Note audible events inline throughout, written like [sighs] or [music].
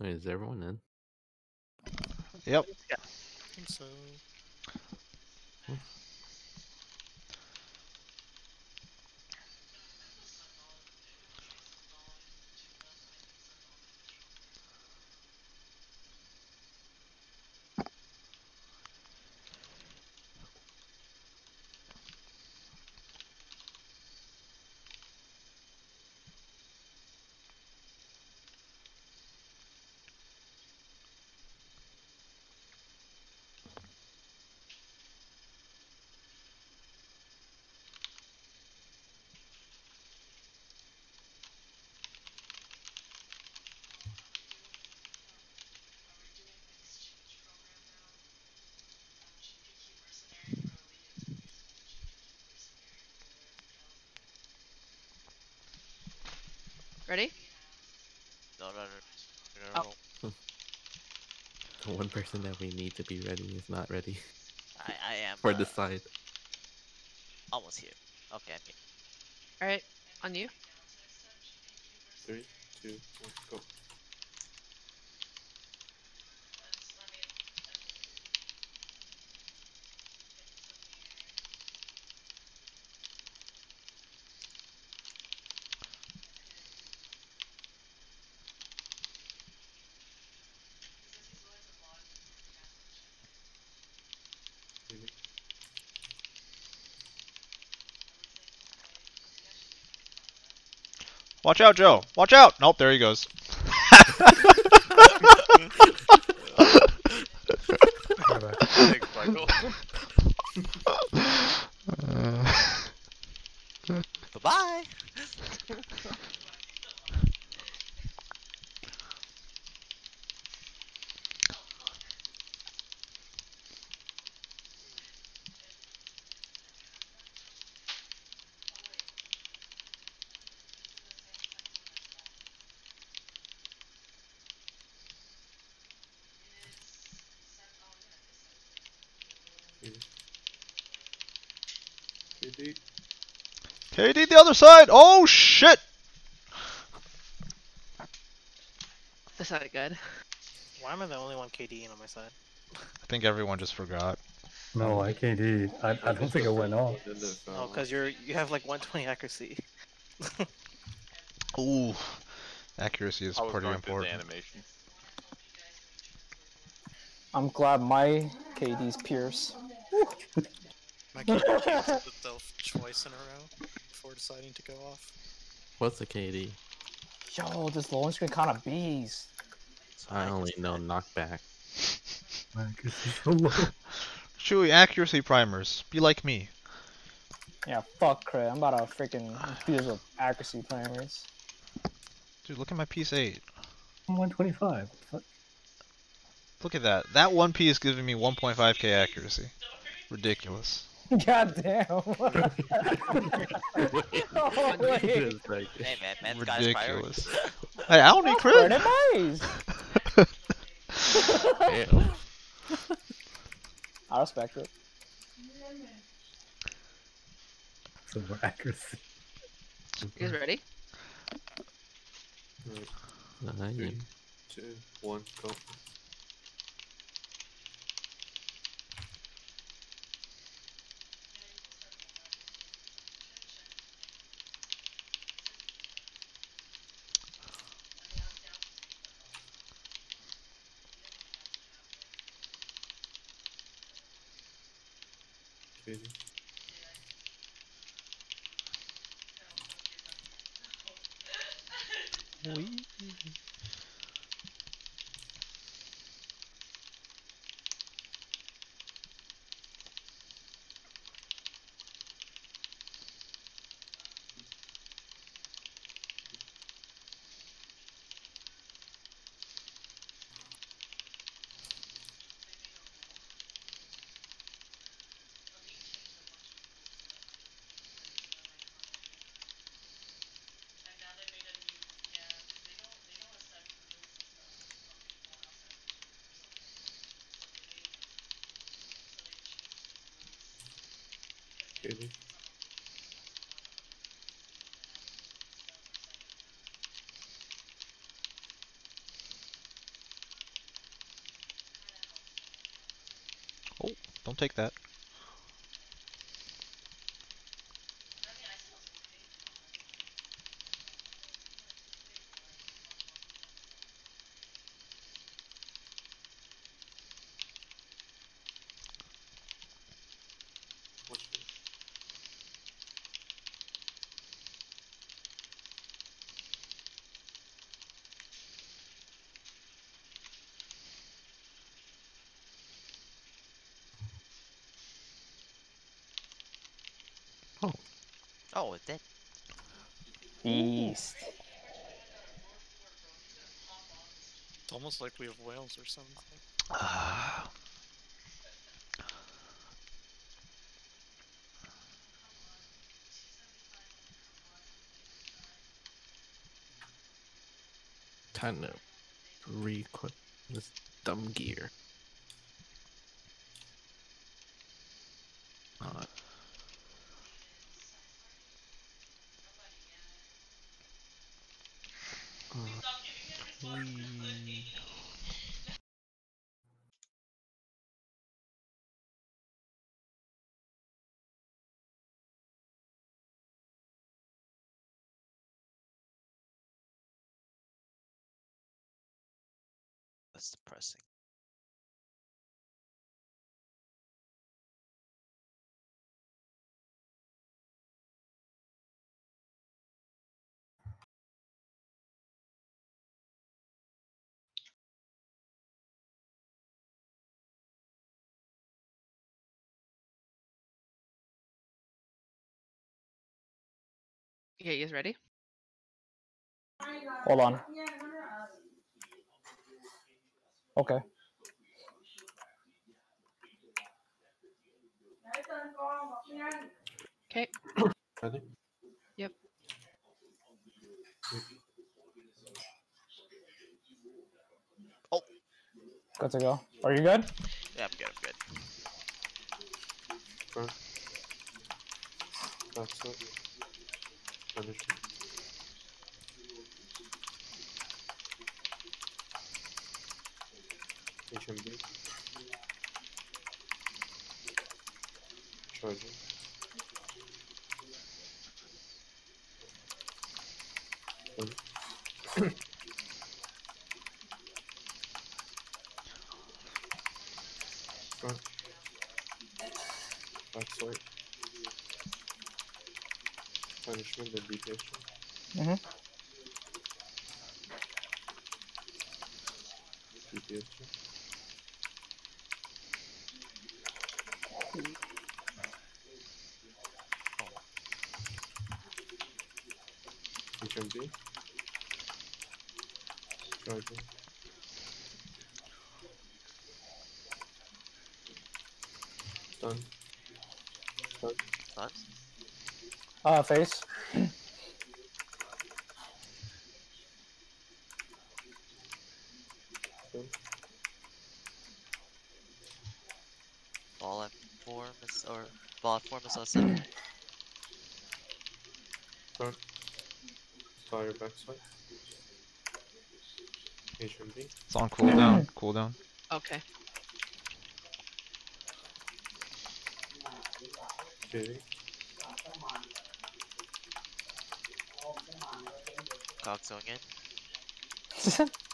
Wait, is everyone in? Yep. Yeah. I think so. Ready? No, no, no. Oh. no, no. The [laughs] one person that we need to be ready is not ready I, I am for uh, the side. almost here. Okay, I'm here. Alright, on you. Three, two, one, go. Watch out, Joe. Watch out. Nope, there he goes. [laughs] [laughs] Thanks, Michael. Uh, Bye bye. KD. KD the other side. Oh shit. That's not good. Why am I the only one KDing on my side? I think everyone just forgot. No, I can't eat. I, I don't think it went off. Oh, because you're you have like 120 accuracy. [laughs] Ooh. Accuracy is I was pretty going through the important. animation. I'm glad my KD's Pierce. My KD canceled itself twice in a row before deciding to go off. What's the KD? Yo, this long screen kind of bees. I only know knockback. [laughs] Accuracy so. Chewy accuracy primers. Be like me. Yeah, fuck crit. I'm about to freaking abuse with accuracy primers. Dude, look at my piece 8. 125. Fuck. Look at that. That one piece giving me 1.5k accuracy. Ridiculous. [laughs] God damn. [laughs] oh, wait. Just like- Hey man, man's got his priorities. Ridiculous. [laughs] Hey, I don't need Where crit. Damn. I respect it. Some more accuracy. You guys ready? Alright, Nah, I three, am. two, one, go. crazy. Oh, don't take that. Almost like we have whales or something. Time to re-equip this dumb gear. Uh, That's depressing. Okay, you guys ready? Hold on. Okay. Okay. Ready? Yep. Oh. Good to go. Are you good? Yeah, I'm good. I'm good. Front. Backside. Punishment. One. Front. Backside. Punishment and deviation. Mhm. Deviation. HMB. Charging. Stun. Stun. Done. Uh, face. Stun. Ball at form is or ball at form is on center. Front. Fire backside. HMB. It's on cooldown. [clears throat] cooldown. Okay. JD. Cogs going in. [laughs]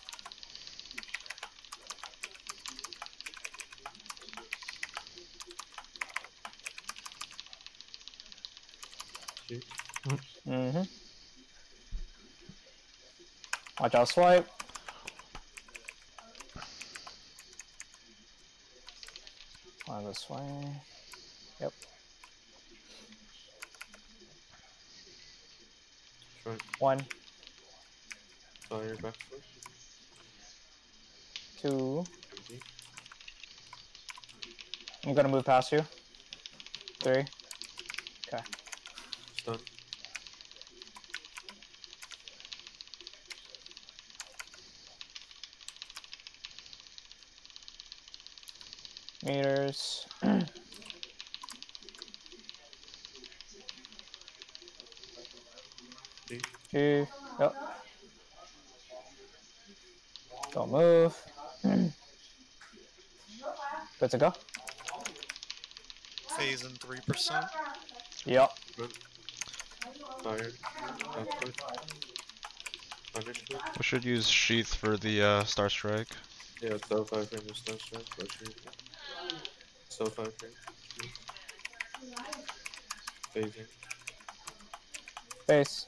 Mm-hmm. Watch out, swipe. On this way. Yep. One, Fire backside. two. I'm gonna move past you. Three. Stun. Meters. Three. Two. Yep. Don't move. Good to go. Phase in 3%. Yep. Fire. Backfoot. Punishment. We should use Sheath for the uh, Star Strike. Yeah, so five frame is no stress, but. So five frame. shoot. Phasing. Face.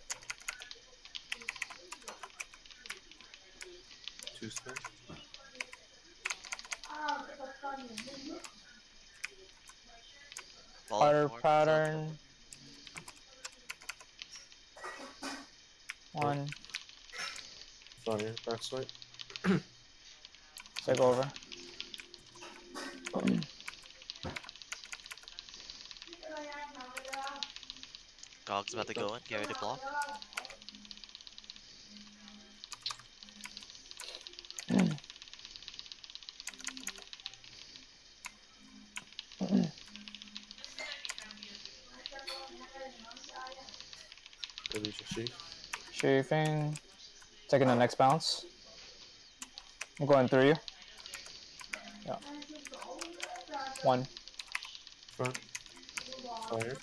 Two spin. Ball Water at four, pattern. One. Fire. Back swipe. Take over. Gog's about to go in. Get ready to block. Release your sheath. Chafing. Taking the next bounce. I'm going through you. Yeah. One. Front. Fire.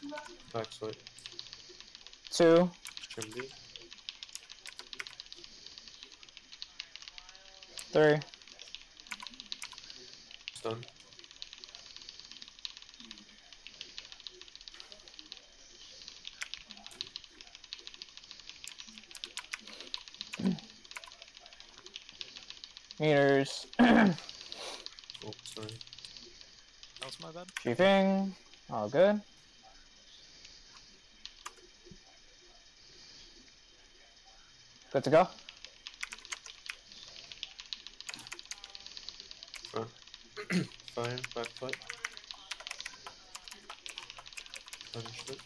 Back swipe. Two. Chimney. Three. Stun. Meters. [clears throat] Oh, sorry. That was my bad. Chafing. All good. Good to go. Front. Fire. Back swipe. Punishment.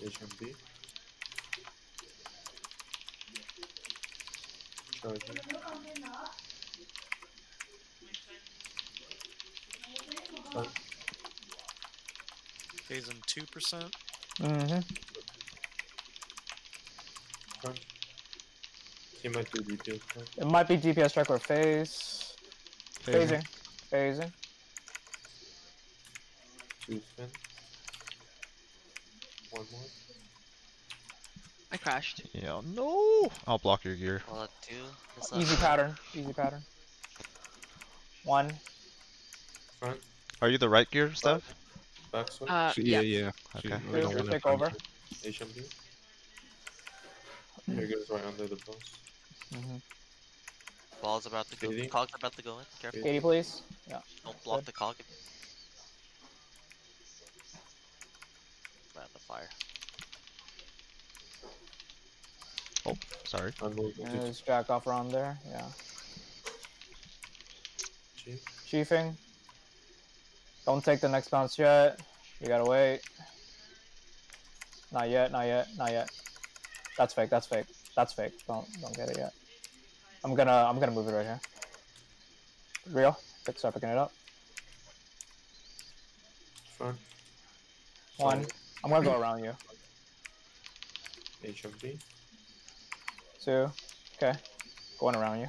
HMB. Charging. Stun. Phase in 2%. Mm-hmm. Front. He might do DPS front. It might be DPS strike or phase. Phasing. Phasing. Two spin. One more. I crashed. Yeah, no! I'll block your gear. Ball at two. Easy pattern. Easy pattern. One. Front. Are you the right gear, Steph? Back swipe. Uh, yeah, yeah. yeah. Okay. She- Here, don't wanna take over. her. HMB. Here goes right under the boss. Mm-hmm. Ball's about to go. Fading. Cog's about to go in. Careful. 80, please. Yeah. Don't block Good. the cog. Right on the fire. Oh, sorry. Unload And the there's jack off around there. Yeah. chief. Chiefing. Don't take the next bounce yet. You gotta wait. Not yet, not yet, not yet. That's fake, that's fake. That's fake. Don't don't get it yet. I'm gonna I'm gonna move it right here. Real. Start picking it up. Front. One. I'm gonna go around you. HMB. Two. Okay. Going around you.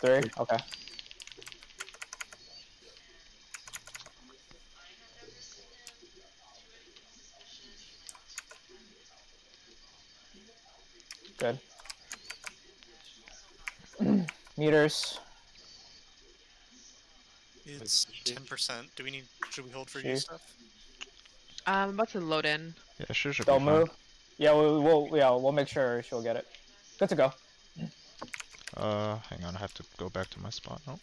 Three. Okay. Good. [clears throat] Meters. It's 10%. Do we need. Should we hold for you, stuff? Steph? I'm about to load in. Yeah, sure should Don't be fine. move. Yeah, we, we'll yeah we'll make sure she'll get it. Good to go. Uh, hang on, I have to go back to my spot. Oh,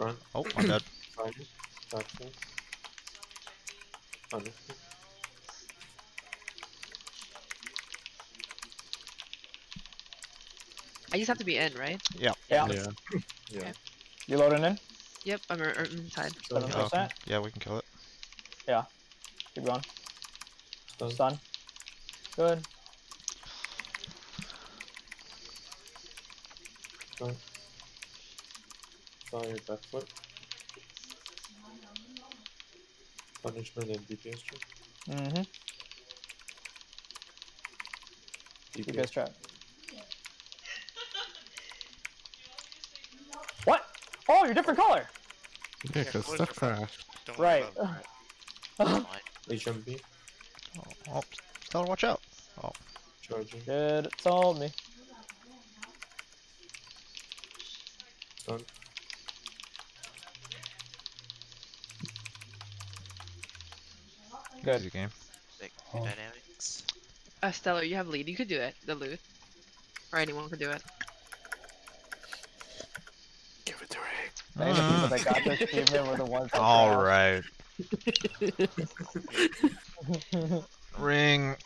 oh, oh I'm dead. I just have to be in, right? Yeah. Yeah. Yeah. [laughs] You loading in? Yep, I'm er- er, inside. Seven Oh, okay. Yeah, we can kill it. Yeah. Keep going. Stun. Stun. Good. Front. Fire. Back foot. Punishment and DPS check. Mm-hmm. DPS trap. Oh, you're different color. Yeah, because close stuff your crashed. Don't Right. about it. [laughs] Fine. HMB. Oh, oh, Stellar, watch out. Oh. Charging. Good. It's all me. Done. Good. Easy game. Sick Oh. dynamics. Uh, Stellar, you have lead. You could do it. The loot. Or anyone could do it. Give it to Ray. I think the people that got this achievement were the ones that All right. [laughs] Ring.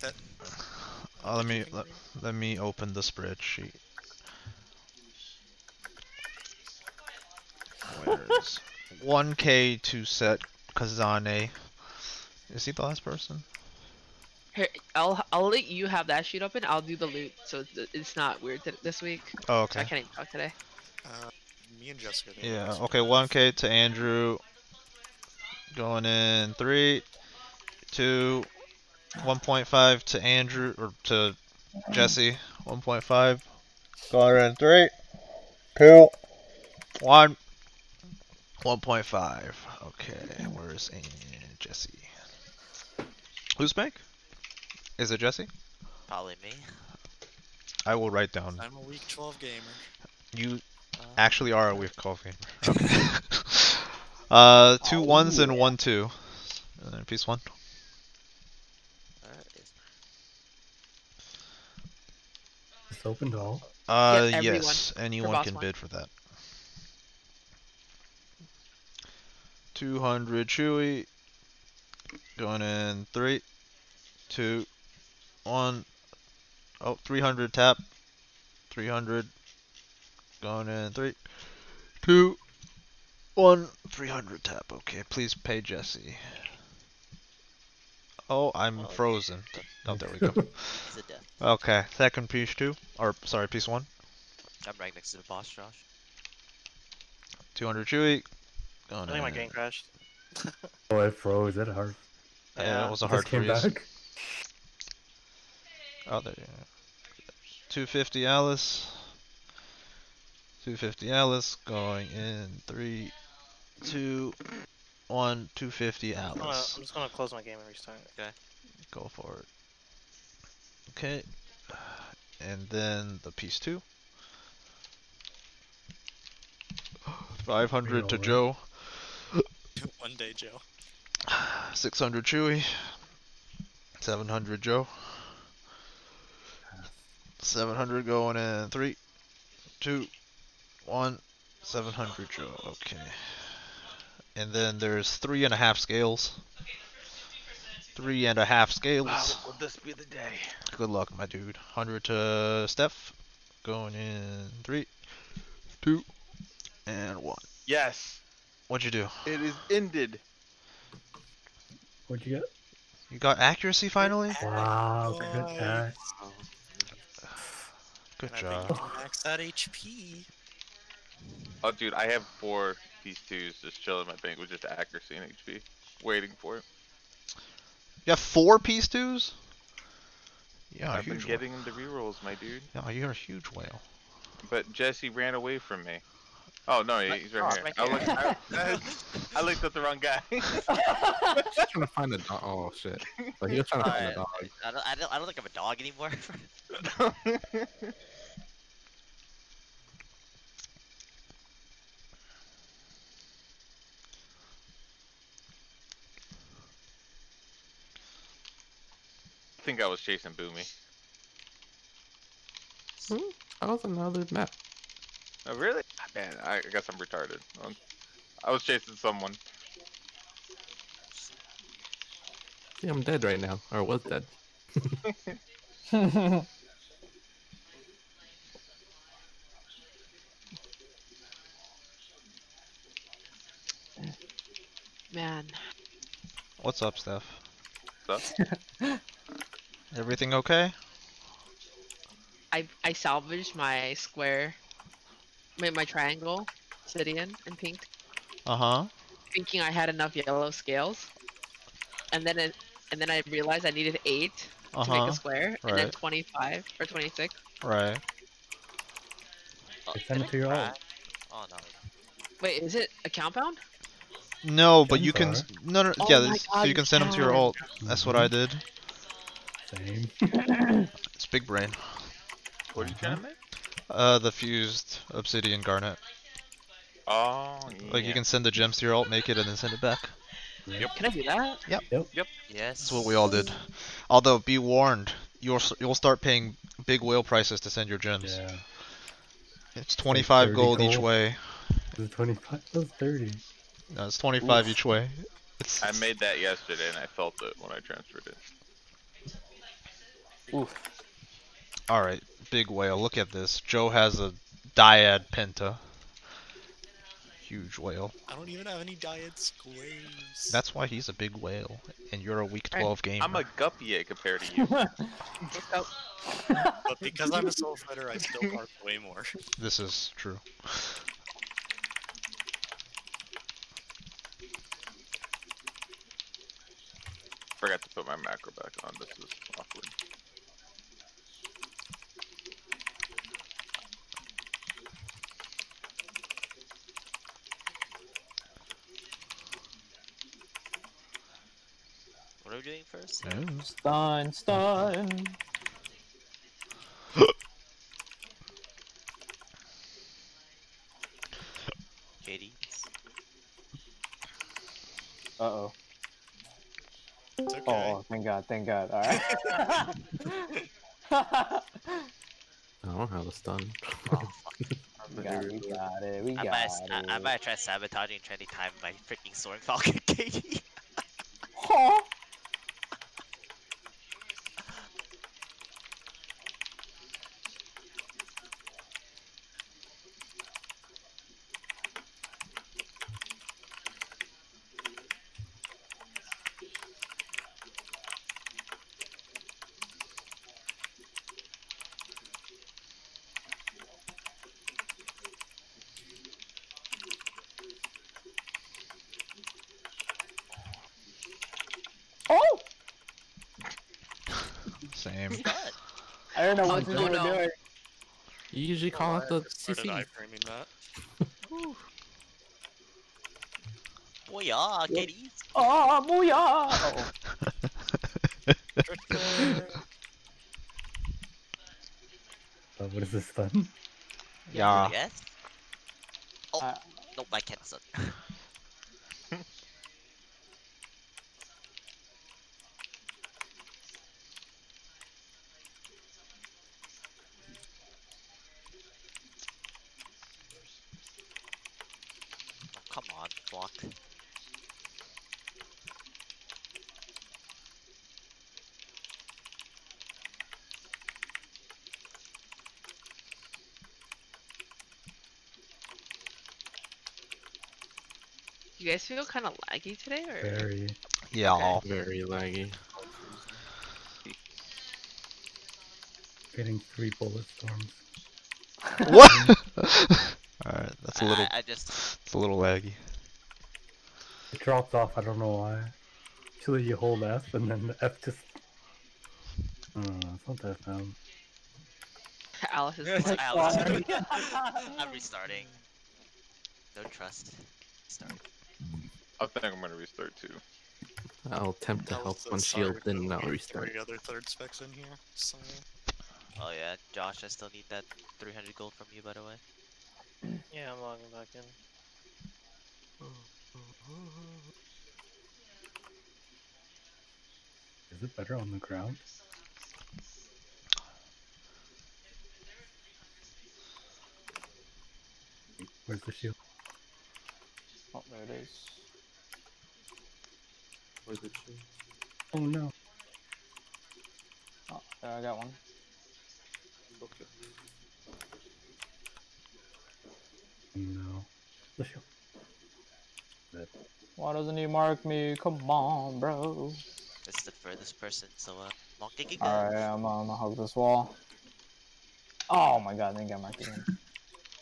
That- Uh, let me let, let me open the spreadsheet. Where's 1k to set Kazane? Is he the last person? Here, I'll I'll let you have that sheet open. I'll do the loot, so it's, it's not weird th- this week. Oh, I can't even talk today. Uh, me and Jessica. are Yeah. Okay. 1k to Andrew. Going in three, two, 1.5 to Andrew or to Jesse. 1.5. Going in three, two, one. 1.5. Okay. Where's Jesse? Who's bank? Is it Jesse? Probably me. I will write down. I'm a week 12 gamer. You Uh, actually are a weak coffee. Okay. uh, two ones and one two. And then piece one. It's open to all. Uh, everyone yes, anyone can one. bid for that. 200 Chewy. Going in three, two, one. Oh, 300 tap. 300. Going in three, two, one. 300 tap. Okay, please pay Jesse. Oh, I'm Oh, frozen. Oh, there we go. [laughs] He's a death. Okay, second piece two. Or, sorry, piece one. I'm right next to the boss, Josh. 200 Chewy. I Going think my game crashed. Oh, it froze. That hard. Yeah, it was a hard came freeze. back. Oh, there you go. 250 Alice. 250 Alice going in three, two, one. 250 I'm, gonna, Alice. I'm just gonna close my game and restart. Okay. Go for it. Okay. And then the piece two. [gasps] 500 to Reroll it. Joe. [laughs] One day, Joe. [sighs] 600 Chewy. 700 Joe. 700 going in three, two, one. 700 Joe. Okay. And then there's three and a half scales. Three and a half scales. will this be the day? Good luck, my dude. 100 to Steph. Going in three, two, and one. Yes, What'd you do? it is ended. What'd you get? You got accuracy finally? Wow, good Nice. Act. Good And job. think you can max that HP. Oh, dude, I have four piece twos just chilling my bank with just accuracy and HP, waiting for it. You have four piece twos? Yeah, I've been huge getting into rerolls, my dude. whale. Yeah, you're a huge whale. But Jesse ran away from me. Oh no, he- he's Oh, right here. I looked, I, [laughs] I, I looked at the wrong guy. [laughs] Just trying to find a dog. Oh shit! But he was trying to find a Alright. dog. I don't, I don't, I don't think I'm a dog anymore. [laughs] I think I was chasing Boomy. Hmm? That was another map. Oh really? Man, I I guess I'm retarded. I was chasing someone. See, I'm dead right now, or was dead. [laughs] Man, What's up, Steph? Stuff. [laughs] Everything okay? I I salvaged my square, my my triangle, obsidian in pink, Uh huh. thinking I had enough yellow scales, and then it and then I realized I needed eight Uh to make a square, and then 25 or 26. Right. Send it to your alt. Oh no. Wait, is it a compound? No, but you can. No, no. Oh yeah, my this- so God, you you can send them to your alt. That's what I did. Same. It's big brain. What are you trying to make? Uh, the fused obsidian garnet. Oh, Like you can send the gems to your alt, make it, and then send it back. Yep. Can I do that? Yep. Yep. yep. Yes. That's what we all did. Although, be warned, you'll you'll start paying big whale prices to send your gems. Yeah. It's 25 30 gold each way. Is it 25? That's 30. No, it's 25 Oof. each way. It's I made that yesterday and I felt it when I transferred it. Oof. all right. Big whale. Look at this. Joe has a dyad penta. Huge whale. I don't even have any dyad squares. That's why he's a big whale, and you're a week 12 gamer. I'm a guppy compared to you. [laughs] But because I'm a soul fighter, I still park way more. [laughs] This is true. Forgot to put my macro back on. This is awkward. What are we doing first? Stun, stun. KDs. Uh oh. It's okay. Oh, thank God, thank God. Alright. I don't have a stun. [laughs] Oh we got it, we got it, we I got might, I, I might try sabotaging trendy time my freaking Soaring Falcon [laughs] KD. Huh? Oh! Same. But I don't know Oh, what you no, were no. doing. You usually call out the Started CC. iframing that. [laughs] booyah, Yep. KDs. Oh, booyah! Oh, [laughs] what is this stun? Yeah. Yes. Oh, Uh, no, my cat's son. Come you guys feel kind of laggy today, or Very. Yeah. Very laggy. Getting three bullet storms. What? [laughs] [laughs] Alright, that's a little. I, I just It's a little laggy. It drops off, I don't know why. Usually you hold F and then the F just. Oh, it's not that bad. Alice is [laughs] like, Alice. [laughs] I'm restarting. No trust. Start. I think I'm gonna restart too. I'll attempt to help was a one shield, then I'll restart. Three other third specs in here. So Oh yeah, Josh, I still need that 300 gold from you, by the way. Yeah, I'm logging back in. Is it better on the ground? Where's the shield? oh, there it is. Where's the shield? Oh no. Oh, there, I got one. Okay. No. The shield. Why doesn't he mark me? Come on, bro. This is the furthest person, so uh, long digging go. Alright, I'm, uh, I'm gonna hug this wall. Oh my god, I didn't get marked again.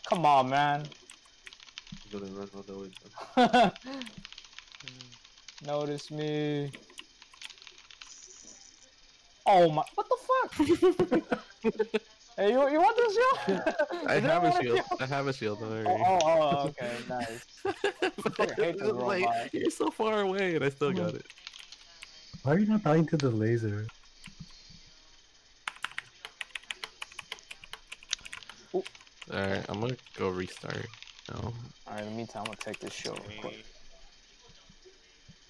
Come on, man. I'm gonna run all the way. Notice me. Oh my, what the fuck? [laughs] Hey, you, you want this shield? [laughs] I have a shield. I have a shield. Don't worry. Oh, oh, oh, okay, nice. But [laughs] I hate it's this like, robot. you're so far away, and I still got it. Why are you not dying to the laser? Alright, I'm gonna go restart. No. Alright, in the meantime, I'm gonna take this shield real quick.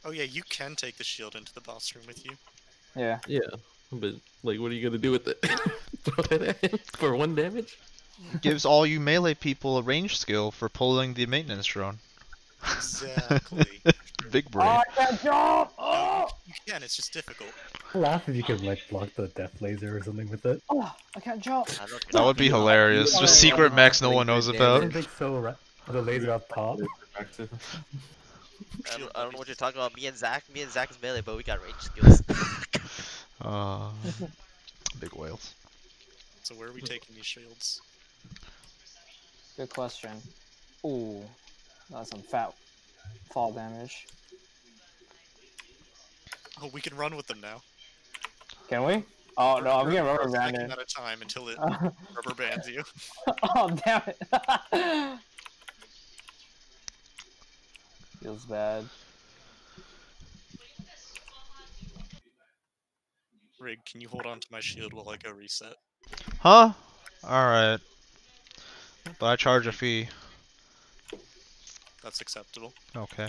Oh yeah, you can take the shield into the boss room with you. Yeah. Yeah, but like, what are you gonna do with it? [laughs] Throw it at [laughs] him for one damage? Gives all you melee people a range skill for pulling the maintenance drone. Exactly. [laughs] Big Oh, brain. I can't jump! Oh! You can, it's just difficult. I'll laugh if you could like block the death laser or something with it. oh I can't jump! That would be hilarious. Just secret mechs no one knows I about. think so, right? The laser up top. [laughs] I don't, I don't know what you're talking about. Me and Zach, me and Zach is melee, but we got range skills. [laughs] Uh, [laughs] big whales. So where are we taking these shields? Good question. Ooh, that's some fat fall damage. Oh, we can run with them now. Can we? Oh no, I'm For- getting for rubber a second banded. at a time until it [laughs] rubber bands you. [laughs] Oh damn it! [laughs] Feels bad. Rig, can you hold on to my shield while I go reset? Huh? Alright. But I charge a fee. That's acceptable. Okay.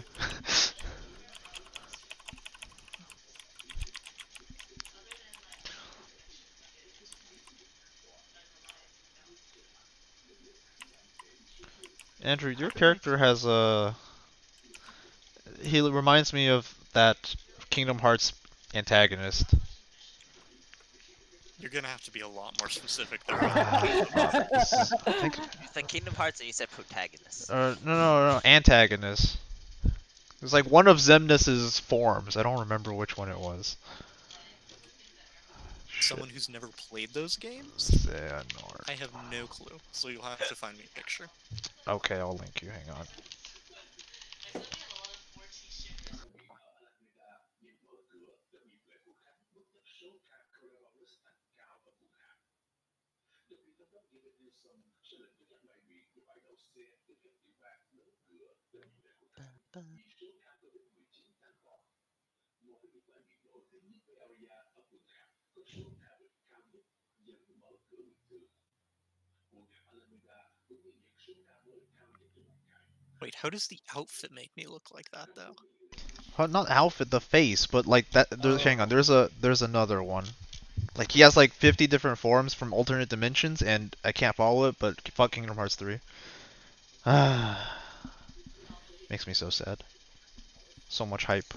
Andrew, your character has a. He reminds me of that Kingdom Hearts antagonist. You're gonna have to be a lot more specific there. [laughs] This is- I think, you said Kingdom Hearts and you said protagonist. uh, no, no, no, antagonist. It was like one of Xemnas's forms. I don't remember which one it was. Someone who's never played those games? Xehanort. I have no clue, so you'll have to find me a picture. Okay, I'll link you. Hang on. Wait, how does the outfit make me look like that though? Huh, not outfit, the face, but like that. There's, Hang on, Oh. there's a there's another one. Like he has like 50 different forms from alternate dimensions, and I can't follow it. But fuck Kingdom Hearts 3. Ah, [sighs] makes me so sad. So much hype.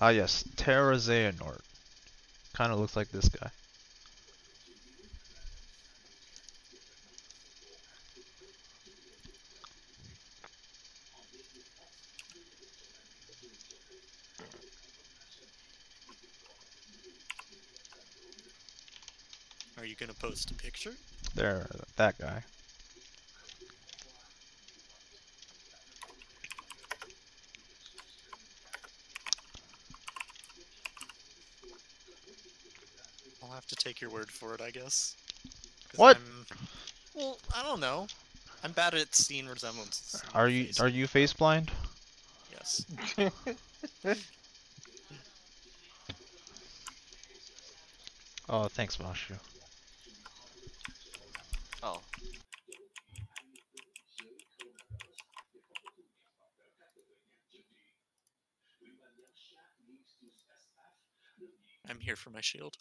Ah yes, Terra Xehanort. Kind of looks like this guy. Are you gonna post a picture? There, that guy. To take your word for it, I guess. What? I'm... Well, I don't know. I'm bad at seeing resemblances. Are you faces. are you face blind? Yes. [laughs] Oh, thanks, Mashu. Oh, I'm here for my shield.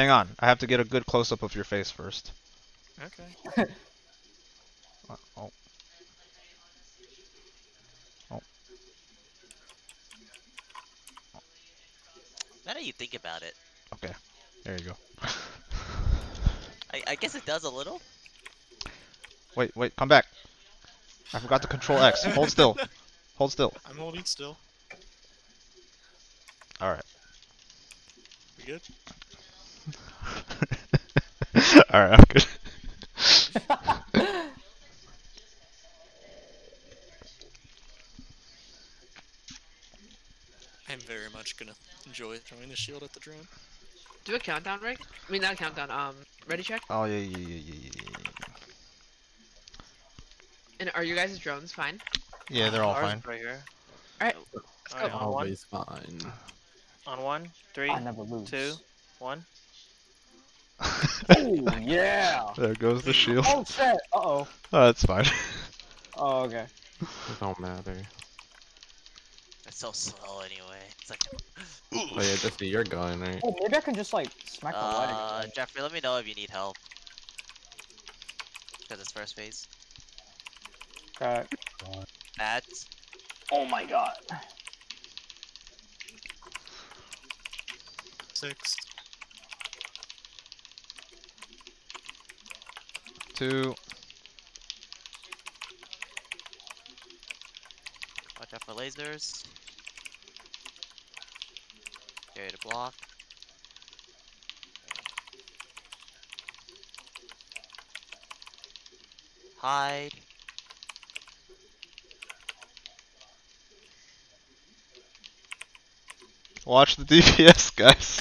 Hang on, I have to get a good close up of your face first. Okay. [laughs] Oh. Oh. now that you think about it, Okay. There you go. [laughs] I, I guess it does a little. Wait, wait, come back. I forgot to control X. [laughs] Hold still. Hold still. I'm holding still. Alright. We good? Alright, I'm good. [laughs] I'm very much gonna enjoy throwing the shield at the drone. Do a countdown, Rick. I mean, not a countdown. Um, ready check. Oh yeah, yeah, yeah, yeah, yeah, yeah. And are you guys' drones fine? Yeah, they're all Ours fine. Right here. Alright, let's go. Alright, on one. Always fine. On one, three, I never lose. two, one. Oh yeah. [laughs] there goes the shield. Oh shit. Uh oh. Oh, that's fine. Oh okay. It don't matter. It's so slow anyway. It's like, [gasps] Oh yeah, Jesse, you're going, right? Oh maybe I can just like smack the light uh, again. Jeffrey, let me know if you need help. Because it's first phase. Okay. Matt, Oh my god. Six. Two. watch out for lasers. Carry to block. Hide. Watch the DPS, guys.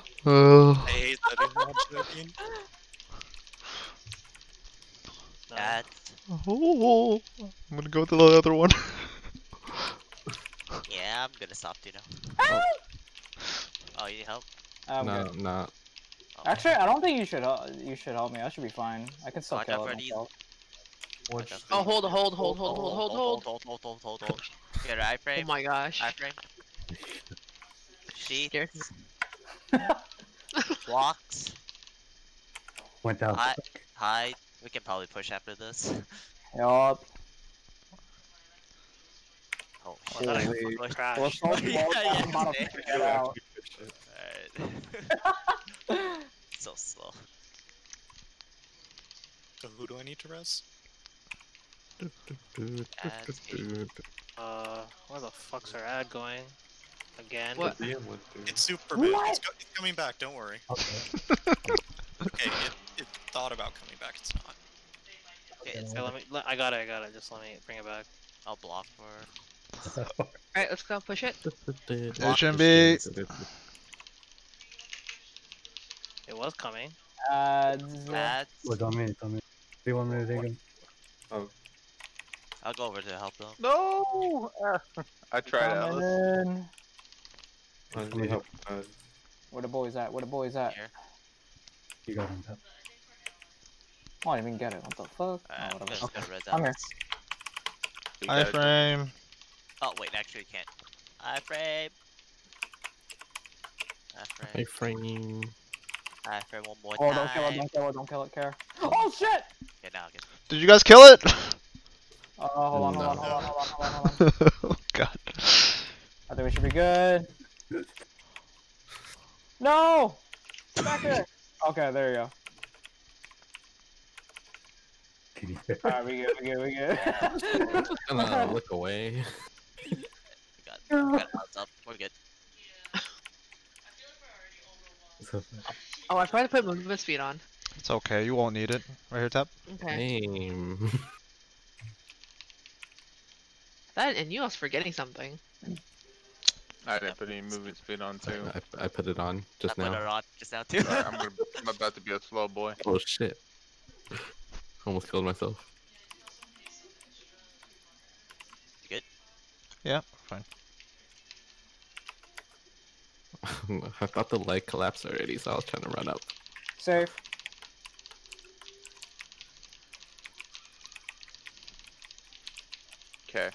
[laughs] [laughs] Oh. [laughs] I hate that I'm not joking. No. Matt. Oh, I'm gonna go to the other one. [laughs] Yeah, I'm gonna stop you now. Oh, oh, you need help? I'm no, good. not. Actually, I don't think you should. Uh, you should help me. I should be fine. I can still Watch kill it myself. Watch Oh, hold, hold, hold, hold, hold, hold, hold. hold, hold, hold, hold, hold, hold. Get an Oh my gosh. Iframe. Sheath. [laughs] Scared [laughs] Blocks. Went down. Hi- Hide. We can probably push after this. [laughs] Yup. Oh shit. thought I Holy Well, so [laughs] Yeah, yeah, I'm about to same. figure it out. Alright. [laughs] so slow. So who do I need to res? Uh, where the fuck's our ad going? Again? What? DM went through. It's super bad. What? It's, it's coming back. Don't worry. Okay. Okay, it, it thought about coming back. It's not. Okay, it's Okay, let me. Let, I got it. I got it. Just let me bring it back. I'll block for. [laughs] Alright, let's go. Push it. HMB. It was coming. Uh, z- Matt. Wait, on me, it's on me. Do you want me to take him? I'll go over to help them. no. I tried coming Alice. in. I need help. Where the boys at? Where the boys at? Here. You got him. Tap. Oh, I didn't even get it. What the fuck? Alright, oh, I'm whatever. just gonna I'm here. Alice. We Iframe. Oh wait, actually you can't. Iframe. Iframe. frame. Iframe one more Oh, time. don't kill it! Don't kill it! Don't kill it, care. Oh shit! Okay, now get. Did you guys kill it? Uh, [laughs] hold on, hold on, hold on, hold on, hold on, hold on. [laughs] oh god. I think we should be good. No! Back here! Okay, there you go. Can you Alright, we good, we good, we good. [laughs] Gonna look away. We got. We got odds up. We're good. Oh, I tried to put movement speed on. It's okay, you won't need it. Right here, tap. Okay. Aim. [laughs] That and you was forgetting something. I didn't put any movement speed on too. I, I put it on just I put now. her on just now too. Sorry, I'm, gonna, I'm about to be a slow boy. Oh shit. Almost killed myself. Good? Yeah, fine. [laughs] I thought the leg collapsed already, so I was trying to run up. Safe. Okay.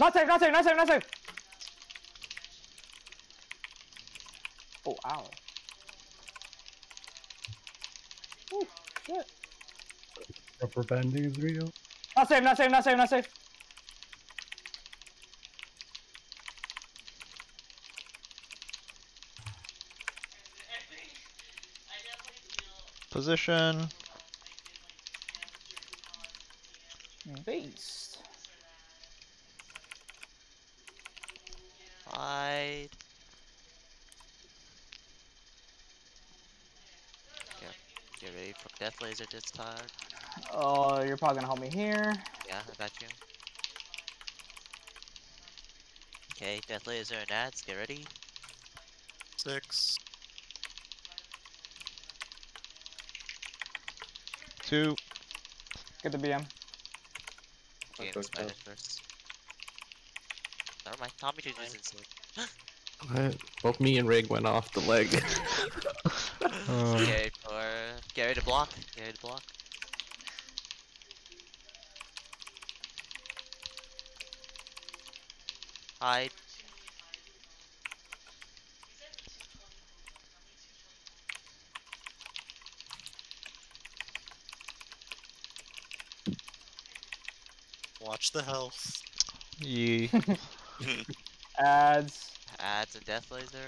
Not safe, not safe, not safe, not safe! Oh, ow. Ooh, shit. rubber banding is real. Not safe, not safe, not safe, not safe. Position. Base. Hide. Okay, get ready for death laser this time. Oh, you're probably gonna help me here. Yeah, I got you. Okay, death laser and ads, get ready. Six. Two. Get the BM. Okay, Okay, spider first. Never mind, Tommy just using sword. What? Both me and Rig went off the leg. Uh, [laughs] Okay, for get ready to block. Get ready to block. Hide. Watch the health. Yee. [laughs] [laughs] Ads. Adds a death laser.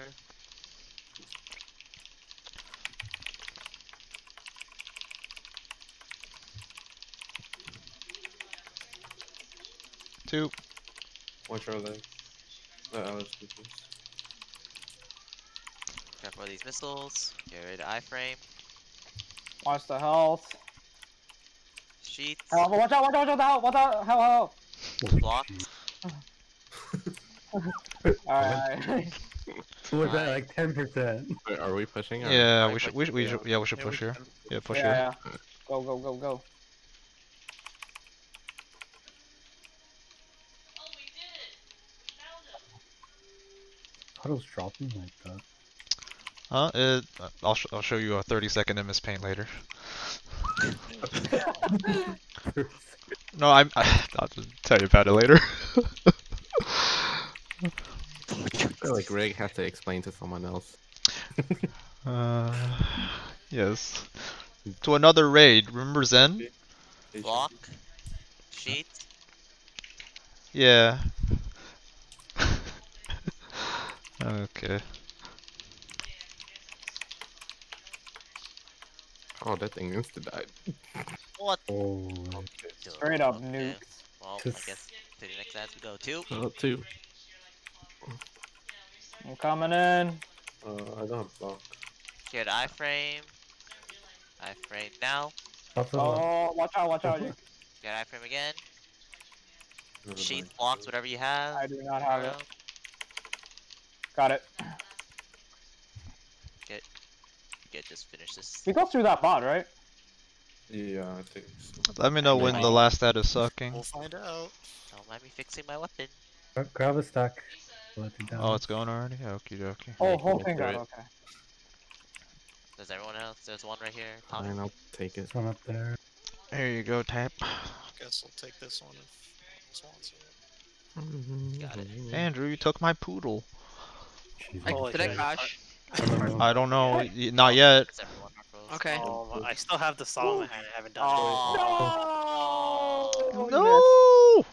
Two. Watch our leg. Uh, Alex, please. Careful of these missiles. Get ready to iframe. Watch the health. Sheets. Oh, watch out! Watch out! Watch out! the health, Watch out! Health! Health! Block. [laughs] Alright. We're at like ten percent. Wait, Are we pushing? or- Yeah, I we should. push We should. We Yeah. should. Yeah, we should Yeah, we push here. can. Yeah, push yeah, here. yeah. Go, go, go, go. Puddles dropping like that. Huh? It, I'll. Sh I'll show you a 30 second MS Paint later. No, I'm. I'll just tell you about it later. I feel like Rig has to explain to someone else. [laughs] uh, yes. To another raid. Remember Zen? Block. Sheet. Yeah. Okay. Oh, that thing insta died. What? Oh, Duh, Straight up okay. nuked. Well, I guess to the next ads we go. Two. Oh, two. I'm coming in. Uh, I don't have block. Get iframe. Iframe now. that's a lot. Oh, watch out! Watch out! Get iframe again. Never Sheet mind. blocks whatever you have. I do not have it. Around. Got it. Get get, just finish this. He goes through that bot, right? Yeah, I think so. Let me know when the last ad is sucking. We'll find out. Don't mind me fixing my weapon. Grab a stack. It. Oh, it's going already? Okie dokie. Oh, whole thing got okay. Does everyone else? There's one right here. Tommy. Fine, I'll take it. This one up there. Here you go, tap. Guess I'll take this one if this wants it. Got it. Andrew, you took my poodle. Jesus. I, Holy did I crash? I don't know. Not yet. That's everyone, Marcos. Okay. Oh, I still have the Solomon hand. I haven't done Oh. No! No! it.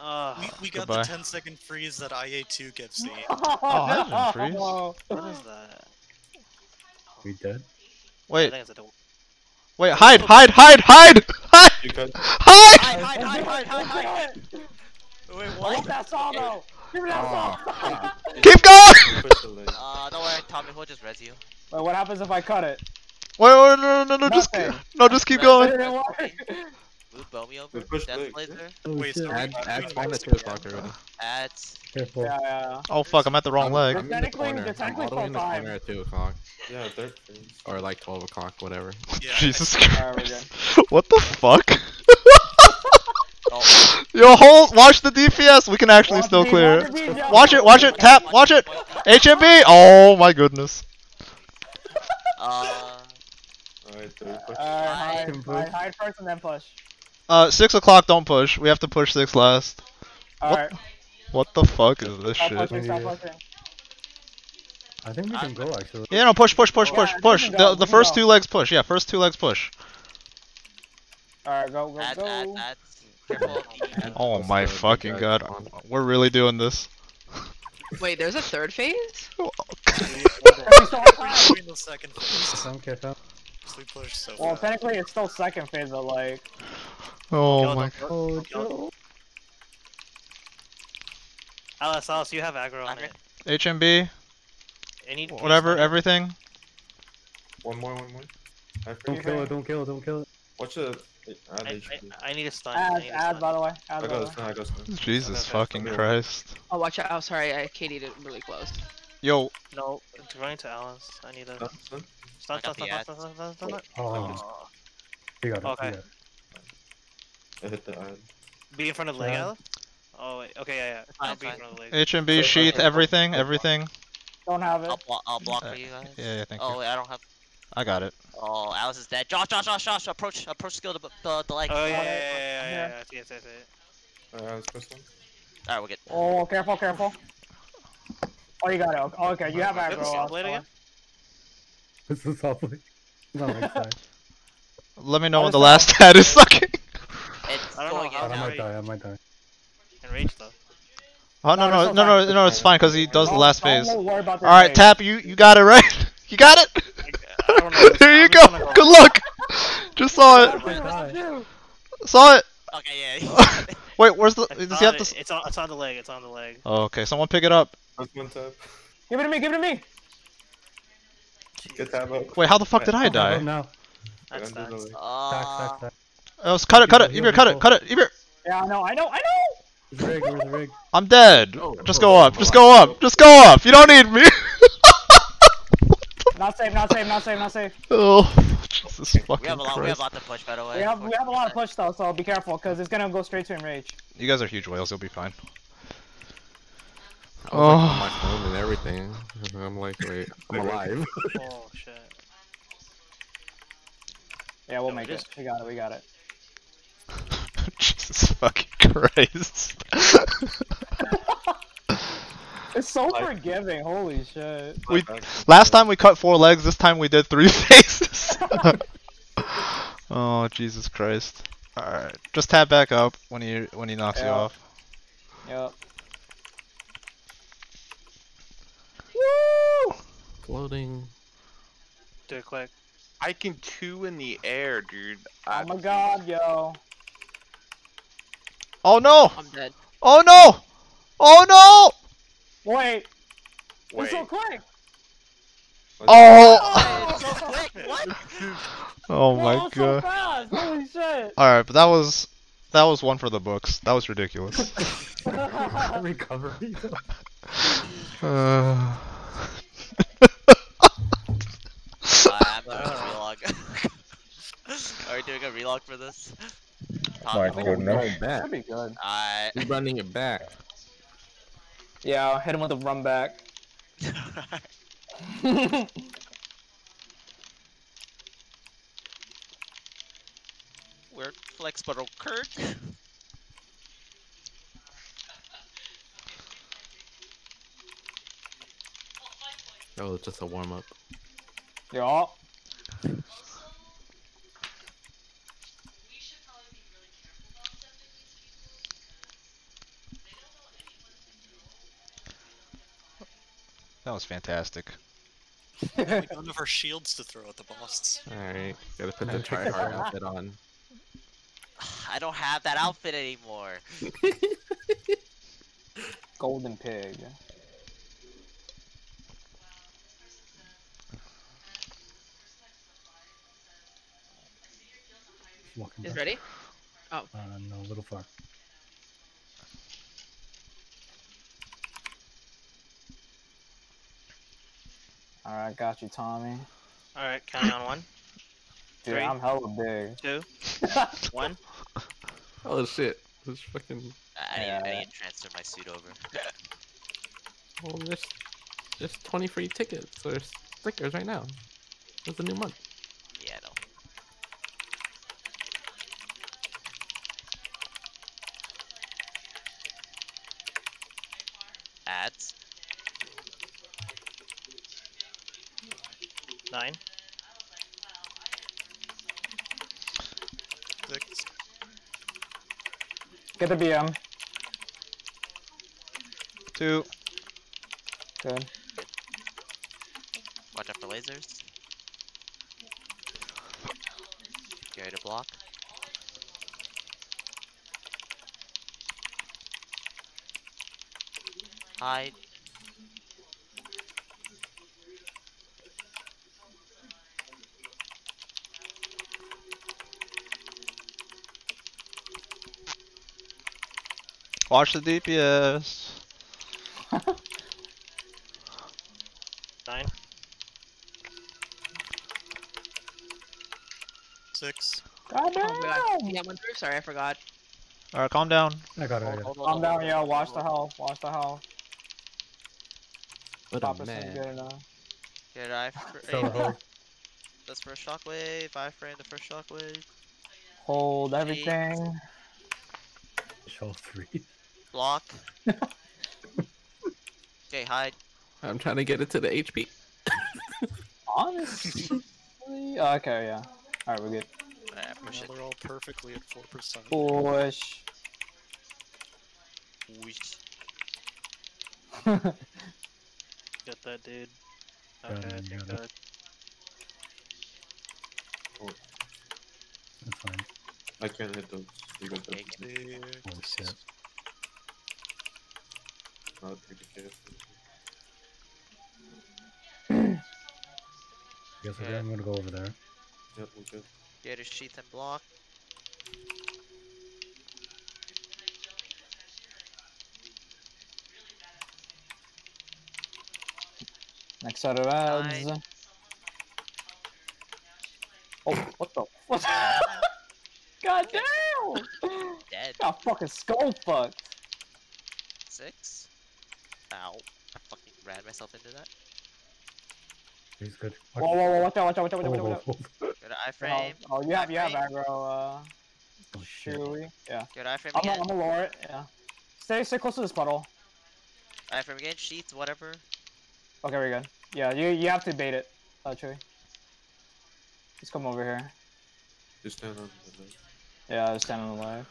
Ugh. We, we got Goodbye. the 10 second freeze that IA2 gives me. [laughs] Oh, I didn't freeze. [laughs] What is that? We dead? I Wait, think it's a door. wait, hide, hide, hide, hide! Hide! You can. Hide! Hide, hide, hide, hide, hide, hide. Wait, What's what? that song though? Give me! [laughs] Keep going! Push. Uh, don't worry, Tommy, we'll just res you. Wait, what happens if I cut it? Wait, wait, no, no, no, no, just, no, just keep going. didn't work. Move Bomi over. push Death leg, laser. Oh, Wait, so- Add, add Between spawn at next 2 to o'clock already. Ads. Careful. Yeah, yeah. Oh fuck, I'm at the wrong leg. I'm in the Technically- corner. they're I'm all the way in the corner at 2 o'clock. Yeah, third. Or like 12 o'clock, whatever. Yeah, [laughs] Jesus Christ. good. [laughs] What the fuck? Oh, Yo, hold, watch the DPS. We can actually Watch still me, clear watch it. me, Watch it, watch it, tap, watch it. HMB. Oh my goodness. Uh, Alright, third push. Alright, hide, hide, hide first and then push. Uh, six o'clock. Don't push. We have to push six last. Alright, What the fuck is this stop shit? pushing, stop pushing. I think we can go actually. Yeah, no, push, push, push, push, we push. The the first go. two legs push. Yeah, first two legs push. Alright, go, go, go. ads, ads. Careful. Add Oh my fucking god. We're really doing this. Wait, there's a third phase? We still have time. We're in the second phase. Some careful. So we push so Well, fast. technically it's still second phase, but like, Oh Yo, my. the- Oh. Alice, Alice, you have aggro on it. HMB, Any whatever, everything. One more, one more. I Don't kill it, don't kill it, don't kill it. Watch the. Add I, I, I need a stun. I Ads, need a ads, by the way. Ads, I by got a stun, I got a stun. [laughs] Jesus okay, fucking okay. Christ. Oh, watch out. Oh, sorry. I KD'd it really close. Yo, No, it's running to Alice. I need a Stun, stun. stun, I got stun, the stun, stun, stun, stun, stun. Oh, you got it. Okay. You got it. I hit the ad. Be in front of the leg, Yeah. Alice? Oh, wait. Okay, yeah, yeah. Fine, I'll be in front of leg. HMB, sheath, everything, everything. Don't have it. I'll, blo- I'll block Uh, for you guys. Yeah, yeah, thank oh you. wait, I don't have. I got it. Oh, Alice is dead. Josh, Josh, Josh, Josh, approach, approach skill to the the leg. Oh, yeah, yeah, yeah, yeah, yeah, Yeah. yeah, yeah. I see it, I see it, I see. Alright, I one. Alright, we'll get. Oh, careful, careful. Oh, you got it. Oh, okay, you have Wait, aggro. what's the I'll- blade again? This is awfully. He's on my [laughs] side. Let me know What when is the last ad is sucking. It's I don't know going how in I might die, I might die. Enrage though. Oh no No, no no no no! It's fine because he does the last phase. worry about the All right, tap. You you got it right. [laughs] You got it. I. There you I'm go. Good luck. Just saw it. Saw it. Okay, yeah. [laughs] Wait, where's the? It's Does he on, have it, to? it's on, it's on the leg. It's on the leg. Oh, okay, someone pick it up. First one tap. Give it to me, give it to me. Get tab up. Wait, how the fuck did I Oh, die? No. That's Under the that. Uh, stack, stack. Oh, cut it, cut it, Heal, Ebert, heal cut it, cut it, Ebert. Yeah, I know, I know, I know. Where's the rig? Where's the rig? I'm dead. Oh, Just go up. Just go up. Just go up. You don't need me. [laughs] Not safe, not safe, not safe, not safe. oh, Jesus we fucking we have a lot. We have a lot to push, by the way. We have we have a lot of push though, so be careful because it's gonna go straight to enrage. You guys are huge whales. You'll be fine. I was, like, on Oh. my phone and everything. And I'm like, wait, I'm alive. [laughs] [laughs] Oh shit. Yeah, we'll No, make it it. is. We got it. We got it. [laughs] Jesus fucking Christ. It's so I- forgiving. Holy shit. we last time we cut four legs. This time we did three [laughs] faces. [laughs] oh Jesus Christ. All right, just tap back up when he when he knocks you off. Yep. Woo! Floating. Do it quick. I can two in the air, dude. Oh my god, yo. Oh no! I'm dead. Oh no! Oh no! Wait. Wait. It's so quick. Oh! Oh, [laughs] so quick. What? Oh Whoa, my so god. fast. Holy shit. Alright, but that was that was one for the books. That was ridiculous. [laughs] [laughs] Recovery. uh, I'm doing a relog. Are we doing a relog for this? My Tom, goodness. Going back. That'd be good. I. He's running it back. Yeah, I'll hit him with a run back. [laughs] Weird flex, but Kirk. Oh, it's just a warm up. yeah. [laughs] that was fantastic. We don't have our shields to throw at the boss. Alright, gotta put the Yeah, tryhard outfit on. [sighs] I don't have that outfit anymore. [laughs] Golden pig. Walking Is back. ready? Uh, no, a little far. Alright, got you, Tommy. Alright, counting on one, Dude, Three. I'm hella big. two, [laughs] one. Oh shit. This fucking. I need, I need to transfer my suit over. Well, there's just 20 free tickets or stickers right now. It's a new month. Yeah, no. Ads. Nine. Six. Get the BM. Two. Good. Watch out for lasers. Get ready to block. Hide. Watch the DPS. Nine. Six. God Oh god. damn! Yeah, I'm through. Sorry, I forgot. Alright, calm down. I got it. I got it. Calm down, yo. Watch the hell. Watch the hell. What Top a man. good enough. Get eye So. That's first shockwave. I frame the first shockwave. Hold everything. Show three. Block. [laughs] okay, hide. I'm trying to get it to the HP. Honestly. oh, okay, yeah. Alright, we're good. Alright, push it. they're all perfectly at four percent. Push. Whoosh. [laughs] Get that dude. Got Okay, I it, think got it. that. That's fine. I can't hit those. You got Okay, that. Yeah. Oh shit. I'll take the. Guess [clears throat] okay, I'm gonna go over there. Yep, we're good. Get a sheath and block. Next set of ads. Nine. Oh, what the? What? [laughs] God damn! Dead. Got fucking skull fucked. Six. Ow. I fucking ran myself into that. He's good. Whoa, whoa, whoa! Watch out! Watch out! Watch out! Watch out! Watch hold, out! hold. Go to [laughs] iframe. Oh, oh, you have, you have Iframe. aggro. Uh, Oh shit. Chewy. Yeah. Go to iframe I'm again. gonna, I'm gonna lower it. Yeah. Stay, stay close to this puddle. Iframe again. Sheath, whatever. Okay, we're good. Yeah, you you have to bait it, uh, Chewy. Just come over here. Just stand on the left. Yeah, just stand on the leg.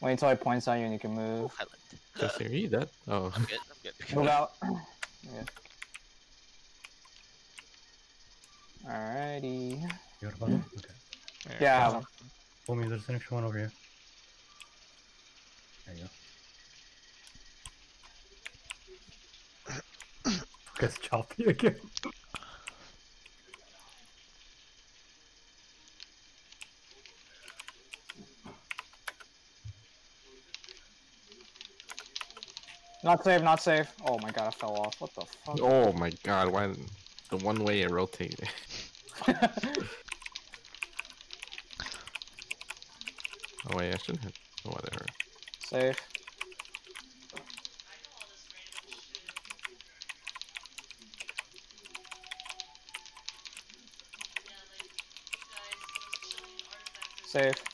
Wait until I point at you and you can Oh, move. Highland. Just here, you dead? Oh. I'm good. I'm good. [laughs] Move out. yeah. Alrighty. Hmm. You got a button? Okay. Yeah, I have. Pull me, there's an extra one over here. There you go. [coughs] Gets choppy again. Not safe, not safe. Oh my god, I fell off. What the fuck? Oh my god, why the one way it rotated? [laughs] Oh wait, I shouldn't have. Oh, whatever. safe. Safe.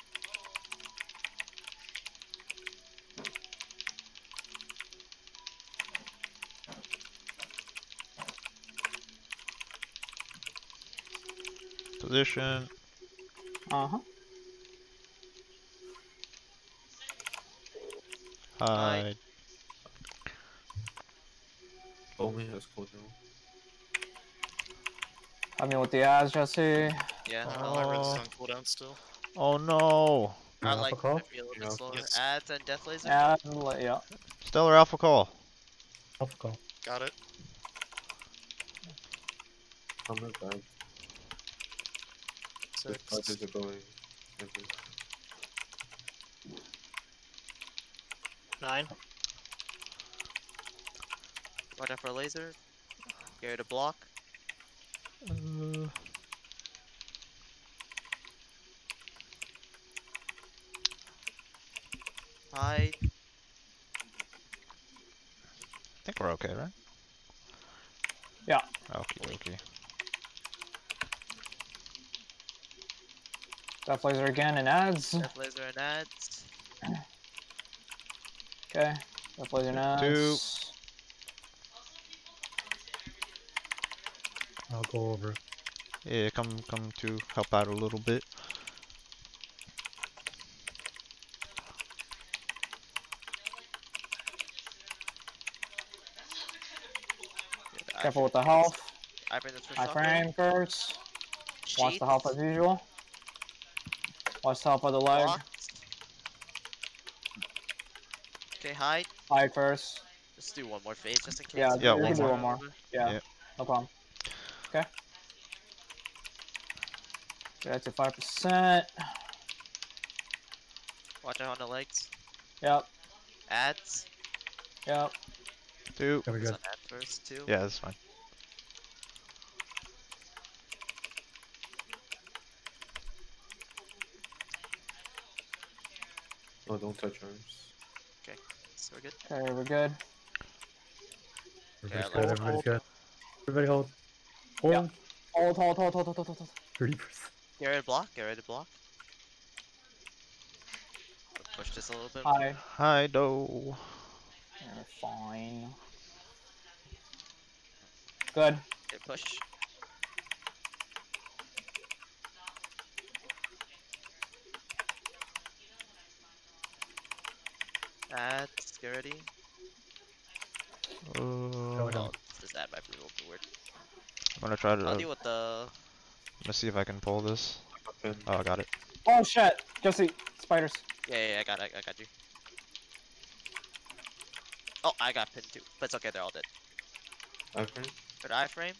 Position. Uh huh. Hide. Only has cooldown. I mean, with the ads, Jesse. Yeah. Uh, I'll- my red's Oh. on cooldown still. Oh no. I Alpha like call? to be a little Yeah. bit slower. Yes. Ads and death laser. Ads, li- yeah. Stellar Alpha Call. Alpha call. Got it. I'm not bad. The Six. are going. Nine. Watch out for a laser. Get to block. Uh, Hide. I think we're okay, right? Yeah. Okay, okay. Death laser again and adds. Death laser and ads. Okay. Death laser and ads. Two. I'll go over. Yeah, come come to help out a little bit. Careful with the health. I bring this for I shockwave. frame first. Watch the health as usual. Watch the health of the leg. Blocked. Okay, hide. Hide first. Let's do one more phase just in case. Yeah, Yeah, we one can do more. one more. Yeah, Yeah. no problem. Okay. Get that to five percent. Watch out on the legs. Yep, Ads. yep. Two. There we Focus go. on ad first two. Yeah, that's fine. Oh, don't touch arms. Okay, so we're good. Okay, we're good. Everybody's Yeah, good. hold, Everybody's hold. good. Everybody hold. Hold. Yeah. Hold, hold, hold, hold, hold, hold, hold, hold. Thirty percent. Get ready to block. Get ready to block. Push this a little bit. Hi. Hi, do. You're fine. Good. Okay, push. Ads. Get ready. Uh, Going Oh, on. this ad might be a little weird. I'm gonna try to. I'll deal with the. Let's see if I can pull this. Oh, I got it. Oh shit! Jesse, spiders. Yeah, yeah, yeah, I got, I, I got you. Oh, I got pinned too, but it's okay. They're all dead. Iframe. Good iframe.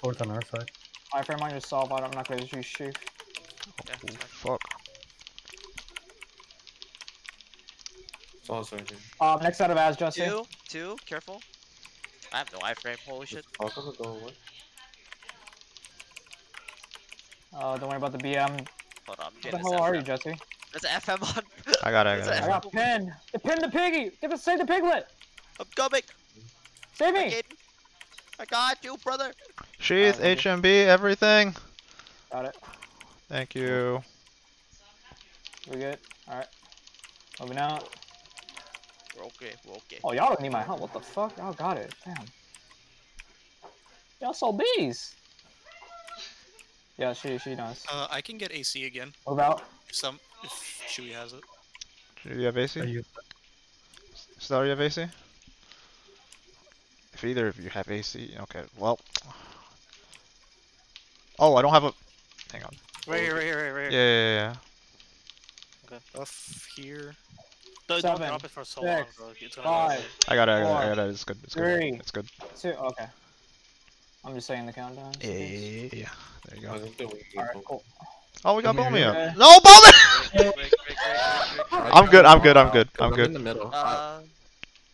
Fourth on our side. I frame on yourself. I'm not gonna use sheaf. Yeah, Oh, it's fine. fuck. Also right here. Um, next set of ads, Jesse. Two, two. Careful. I have no iframe. Holy shit. Talk on the go away. Uh, don't worry about the BM. Hold on, I'm What the hell this are you, Jesse? There's an FM on. I got it. I There's got an it. I got pinned. They pinned the piggy. Get the save the piglet. I'm coming. Save me. Again. I got you, brother. Sheath, Oh. HMB, everything. Got it. Thank you. We good. All right. Moving out. We're okay. We're okay. Oh, y'all don't need my help. What the fuck? Y'all got it. Damn. Y'all sold these. Yeah, she she does. Uh, I can get AC again. Move out. If some if Shui has it. Do you have AC? Are you? Star, you have AC? If either of you have AC, okay, well. Oh, I don't have a. Hang on. Right here, right here, right here. Yeah, here. yeah, yeah. Buff here. Don't, don't drop it for so long, bro. It's gonna five, go I got it, I got it, I got it. It's good, it's good. It's good. Two. Okay. I'm just saying the countdown. Yeah, yeah, yeah, yeah. There you go. don't think we can All right. Cool. Oh, we got Come here, Bomia. yeah. No, Bomia! Break, break. I'm good, I'm good, I'm good, Uh, I'm in good. the middle. Uh,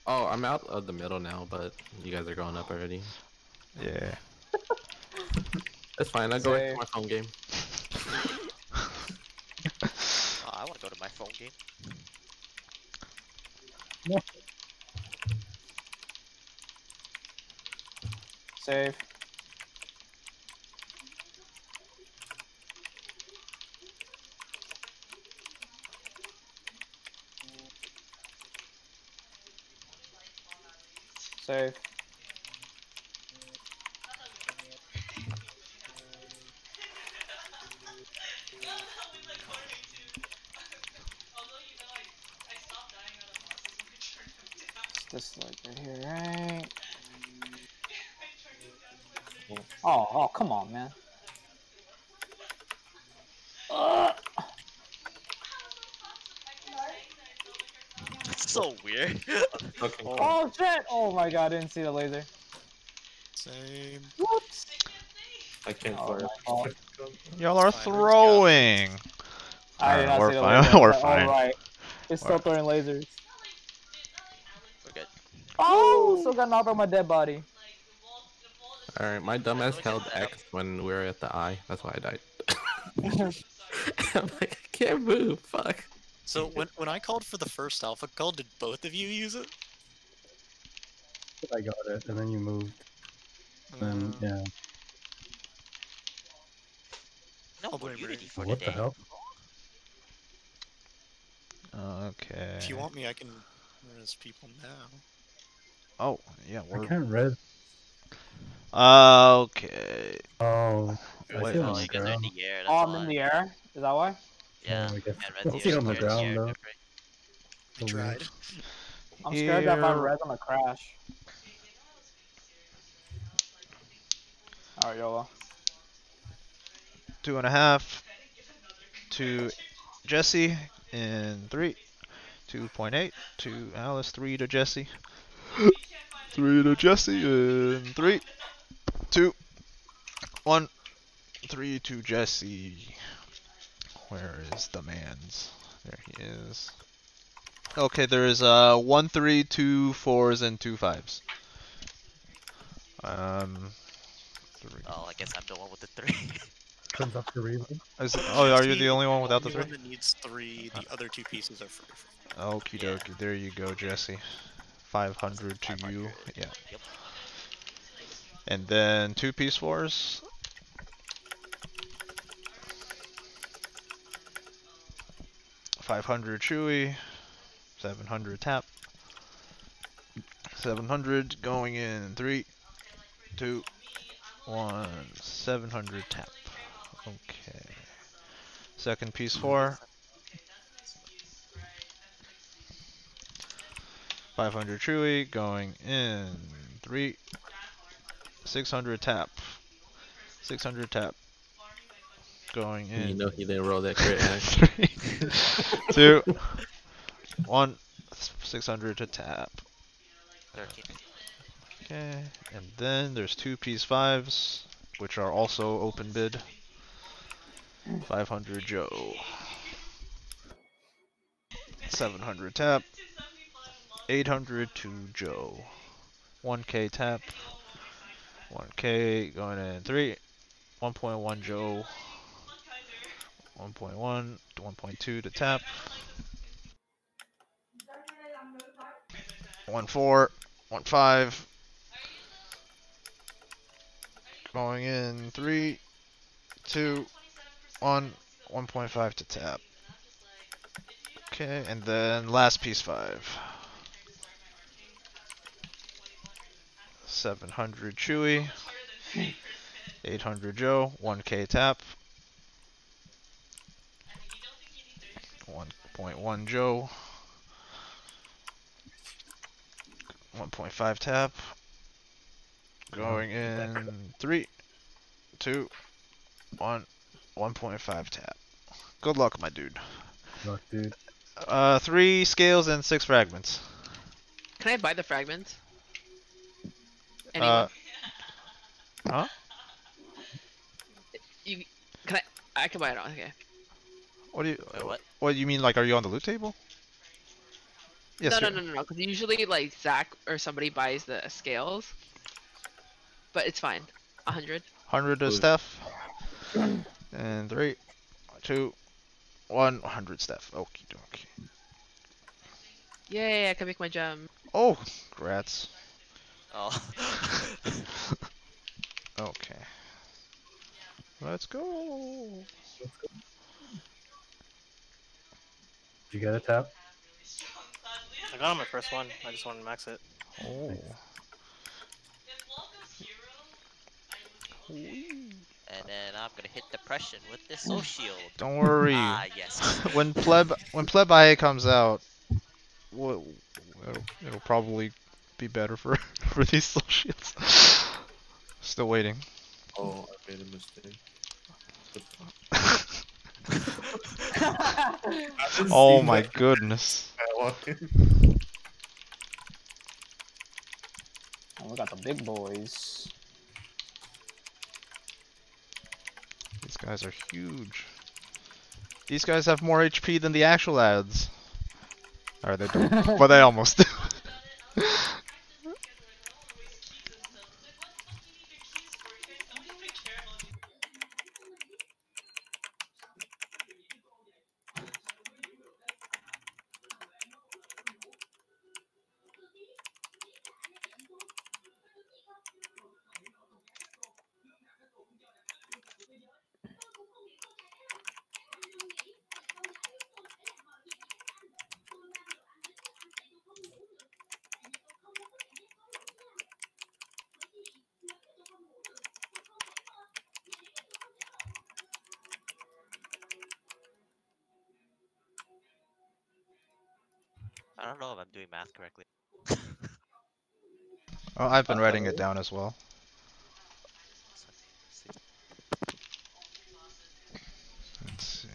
oh, I'm out of the middle now, but you guys are going up already. Yeah. [laughs] It's fine. I go back to my phone game. [laughs] oh, I want to go to my phone game. Save. Save. Right here, right? Oh, oh, come on, man. Ugh. So weird. [laughs] Okay. Oh. oh shit! Oh my god, I didn't see the laser. Same. Whoops! I can't Oh, fire. Y'all are throwing. I did not we're see the fine, laser. [laughs] we're fine. Alright. It's still throwing lasers. Still got knocked on my dead body. Alright, my dumbass held X when we were at the eye. That's why I died. I'm [laughs] like, I can't move. Fuck. So when when I called for the first alpha call, did both of you use it? I got it, and then you moved. Then Uh, yeah. No more wait, Unity wait. for What the hell? Okay. If you want me, I can res people now. Oh, yeah, I we're. can't res. Uh, okay. Oh. Wait, oh, you guys are in the air. Oh, I'm in the air. Is that why? Yeah. Oh, I guess. And [laughs] I Red's see it on the you're in ground air, though. Jeffrey. I So weird. tried. I'm scared that if I Here. res, I'm gonna crash. Alright, YOLO. Two and a half to Jesse in three, 2.8 to Alice, 3 to Jesse. [laughs] 3 to Jesse, and 3, 2, 1, 3 to Jesse. Where is the man's? There he is. Okay, there is uh one three, two fours, and two fives. Um. Three. Oh, I guess I'm the one with the three. Turns out to read. Is oh, are you the only one without the only three? one that needs three. The other two pieces are free. Okie dokie, there you go, Jesse. 500 to you. Yeah. And then two piece fours. Five hundred Chewy, seven hundred tap, seven hundred going in three, two, one, seven hundred tap. Okay. Second piece four, five hundred Chewy going in three, six hundred tap, six hundred tap going in You know he didn't roll that [laughs] crit. three, two, one, six hundred to tap. 13. Okay, and then there's two piece fives, which are also open bid. 500 Joe. 700 tap. 800 to Joe. 1k tap. 1k going in 3. 1.1 Joe. 1.1, 1.2 to tap. 1 4, 1 5. Going in 3, 2, 1, 1.5 to tap. Okay, and then last piece 5. 700 Chewy. 800 Joe. 1k tap. 1.1 Joe. 1.5 tap. Going in three, two, one, 1.5 tap. Good luck, my dude. Look, dude. Uh, three scales and six fragments. Can I buy the fragments? Anyone? Uh, huh? you can I? I can buy it on. Okay. What do you? Wait, what? What you mean? Like, are you on the loot table? Yes. no, no, no, no, no. Because usually, like Zach or somebody buys the scales, but it's fine. A hundred. Hundred to Ooh. Steph. And three, two, one. Hundred Steph. Okie dokie. Yay! I can make my gem. Oh, congrats. Oh. [laughs] Okay. Let's go. Did you get a tap? I got on my first one. I just wanted to max it. Oh. and then I'm gonna hit depression with this soul shield. Don't worry. Ah, yes. [laughs] when pleb when pleb IA comes out, well, it'll, it'll probably be better for [laughs] for these soul shields. Still waiting. Oh, I made a mistake. [laughs] oh my goodness. I walked in. Oh, we got the big boys. These guys are huge. These guys have more HP than the actual ads. Or they don't, but they almost do. [laughs] I don't know if I'm doing math correctly. [laughs] Oh, I've been uh, writing it down as well. Let's see.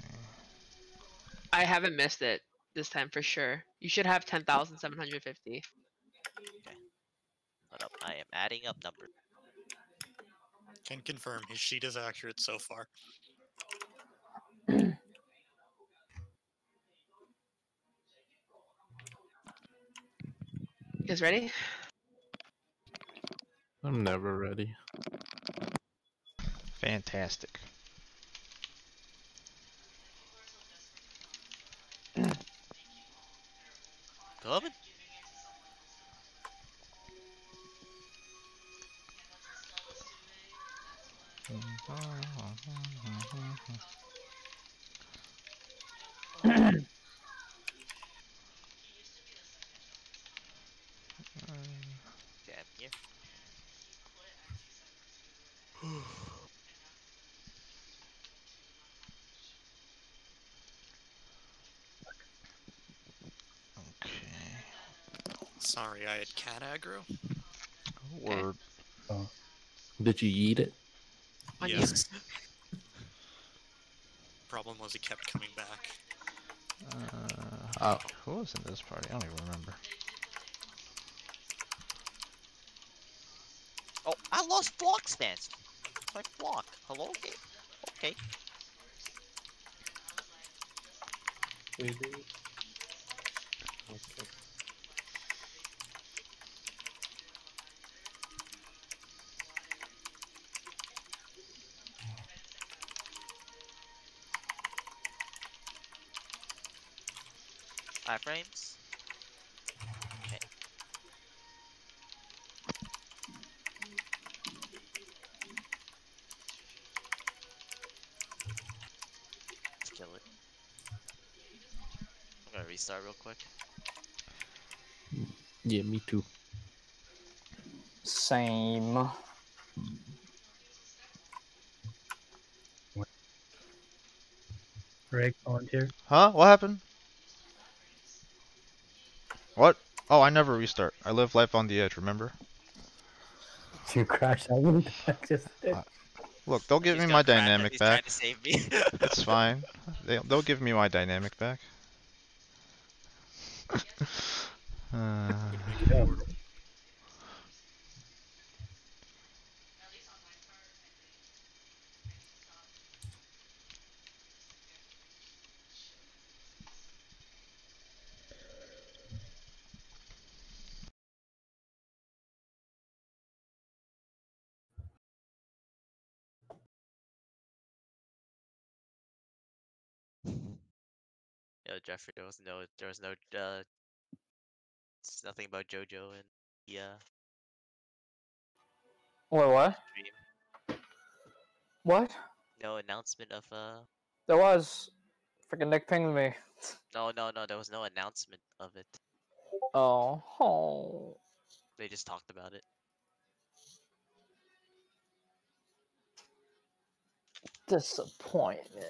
I haven't missed it. this time for sure. You should have 10,750. Hold up, I am adding up numbers. Can confirm his sheet is accurate so far. Guys ready? I'm never ready. Fantastic. Cat aggro. Word. Did you eat it? On you. Yes. Problem was he kept coming back. Uh, oh, who was in this party? I don't even remember. Oh, I lost block stance. My block. Hello? Okay. Okay. Maybe. Frames. Okay. Let's kill it. I'm gonna restart real quick. Yeah, me too. Same. Rick volunteer. Huh? What happened? What? Oh, I never restart. I live life on the edge, remember? [laughs] You crash out when I just did. Look, they'll give He's me my crash it, dynamic he's trying back. to save me. [laughs] It's fine. They, they'll give me my dynamic back. uh, Yeah. Yo, Jeffrey, there was no, there was no, uh, it's nothing about JoJo and yeah. Wait, what? Dream. What? No announcement of uh. There was. Freaking Nick pinged me. No, no, no. There was no announcement of it. Oh. Oh. They just talked about it. Disappointment.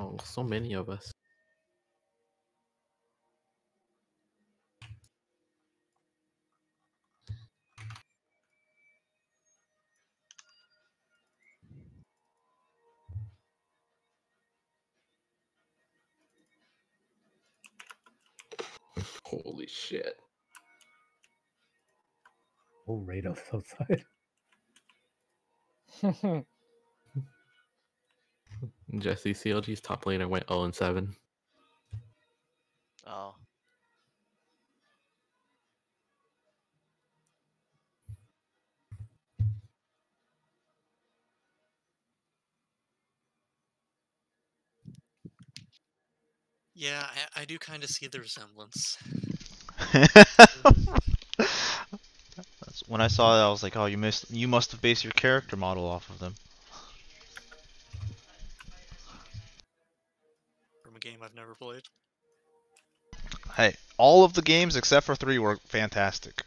Oh, so many of us. [laughs] Holy shit. Oh, Rados outside. [laughs] [laughs] Jesse CLG's top laner went 0 and 7. Oh. Yeah, I, I do kind of see the resemblance. [laughs] When I saw that, I was like, "Oh, you missed. You must have based your character model off of them." Never played. Hey, all of the games except for three were fantastic.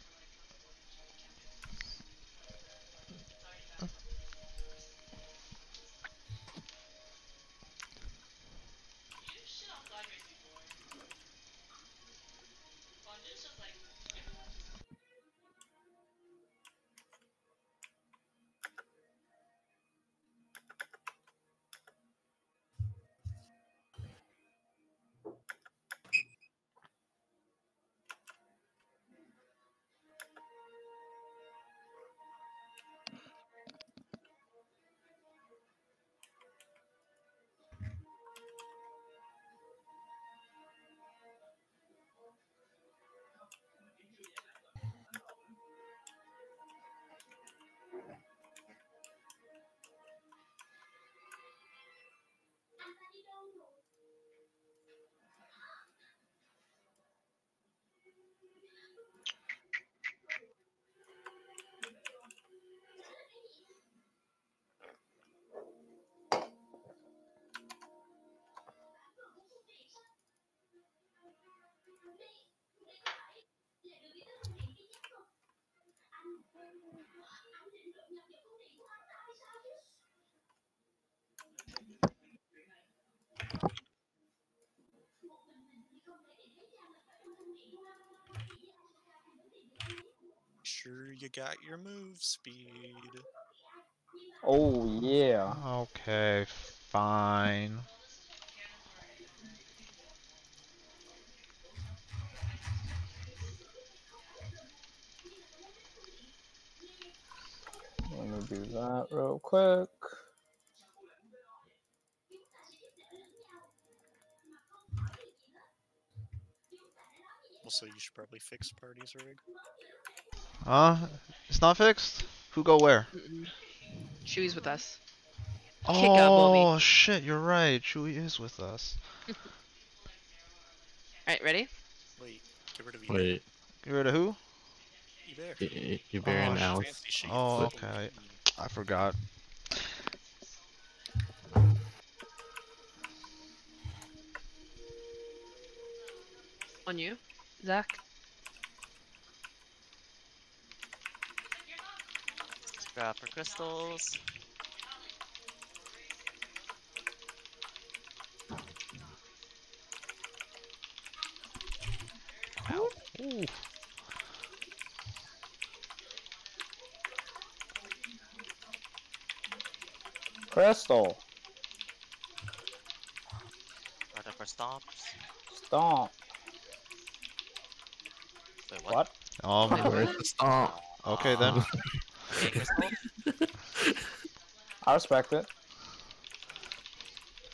You got your move speed. Oh yeah. Okay, fine. Let me do that real quick. Also, you should probably fix parties rig. Uh, it's not fixed? Who go where? Mm-mm. Chewy's with us. Kick out, Oh shit, you're right. Chewie is with us. [laughs] Alright, ready? Wait, get rid of you. Wait, Get rid of who? Eber. y- y- you bear Oh, and shit. Alice. Fancy shape. Oh, okay. I forgot. On you, Zach. Grab for crystals. Ooh. Crystal. Order for stomps. Stomp. Wait, what? What? [laughs] Um, Where's the stomp? okay then. [laughs] Okay, crystal. I respect it.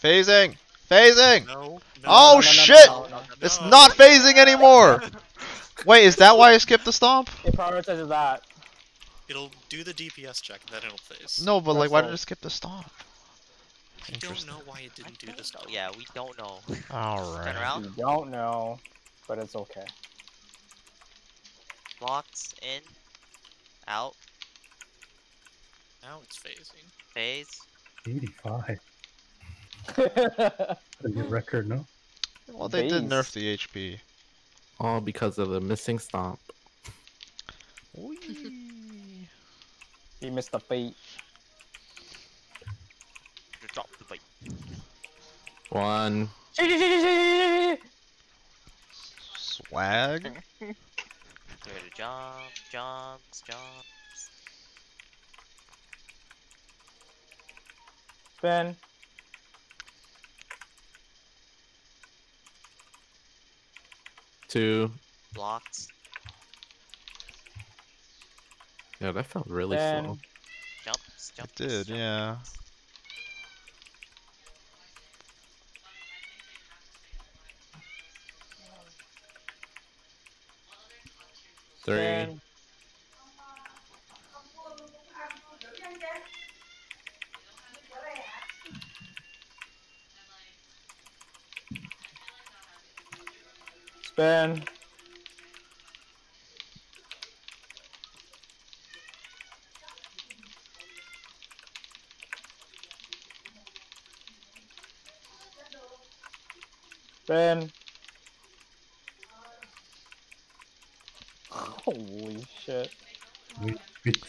Phasing! Phasing! No. no Oh no, no, shit! no, no, no, It's no. not phasing anymore! [laughs] Wait, is that why I skipped the stomp? It prioritizes that. It'll do the DPS check, then it'll phase. No, but like, why did Crystal. it skip the stomp? I don't know why it didn't do the stomp. yeah, we don't know. [laughs] Turn Alright. around. You don't know, but it's okay. Locked in. Out. Now it's phasing. Phase. 85. [laughs] A new record, no? Well, they did nerf the HP. All because of the missing stomp. [laughs] he missed the feet. Just drop the bite. One. [laughs] Swag? Get ready to jump. Jumps. Jumps. Spin. Two. Blocks. Yeah, that felt really Then- slow. Jumps. Jumps. did, yeah. Three. Spin. Spin. Spin. Holy shit. Wait, wait.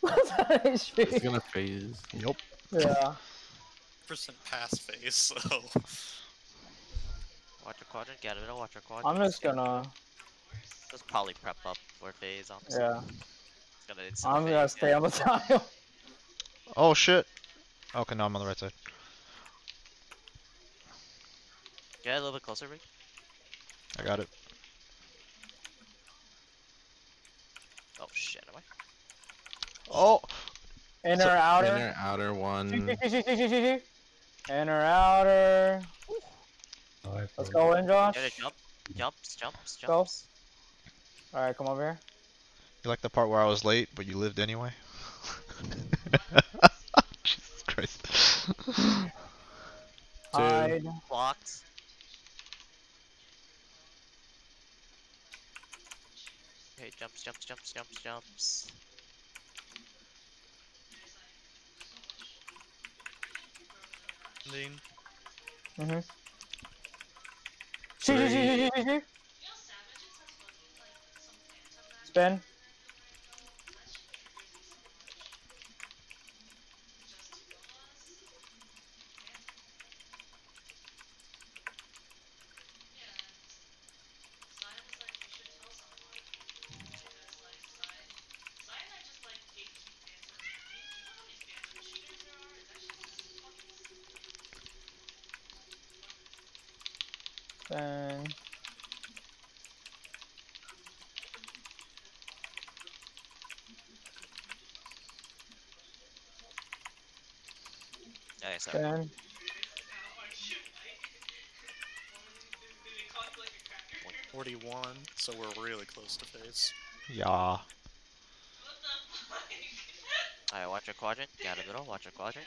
What's that It's gonna phase. Yep. Yeah. Percent pass phase, so. Watch your quadrant. Get it. Watch your quadrant. I'm just gonna. Just probably prep up for phase. Honestly. Yeah. Gonna I'm gonna phase, stay yeah. on the [laughs] tile. Oh shit. Okay, now I'm on the right side. Get a little bit closer, Rick. I got it. Oh shit. Am I? Oh! Inner, So- outer. Inner, outer, one. Inner, outer. I Let's go in, Josh. Get a jump. Jumps. Jumps. Go. Jumps. Alright, come over here. You like the part where I was late, but you lived anyway? [laughs] Jesus Christ. [laughs] Hide. Blocked. Okay. Jumps. Jumps. Jumps. Jumps. Jumps. Ending. Mm-hmm. Shoot. Spin. Okay, sorry. Bang. Forty-one, so we're really close to phase. Yeah. Alright, watch your quadrant. Get out of the middle. Watch your quadrant.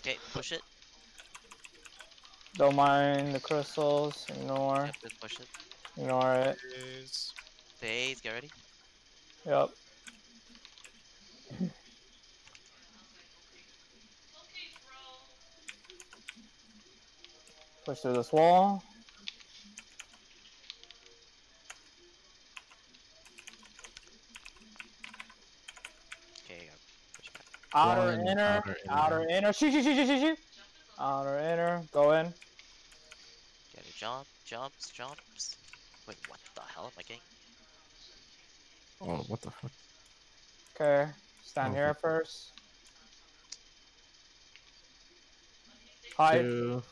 Okay, push it. Don't mind the crystals. Ignore. Yep, just push it. Ignore it. Phase. Phase, get ready. Yep. Push through this wall. Okay, yeah, push back. Outer One, inner. outer Outer inner. inner. Shoot, shoot, shoot, shoot, shoot, shoot. Outer inner. Go in. Get a jump, jumps, jumps. Wait, what the hell am I getting? Oh, what the fuck? Okay. Stand Oh, here first. Hide. Two.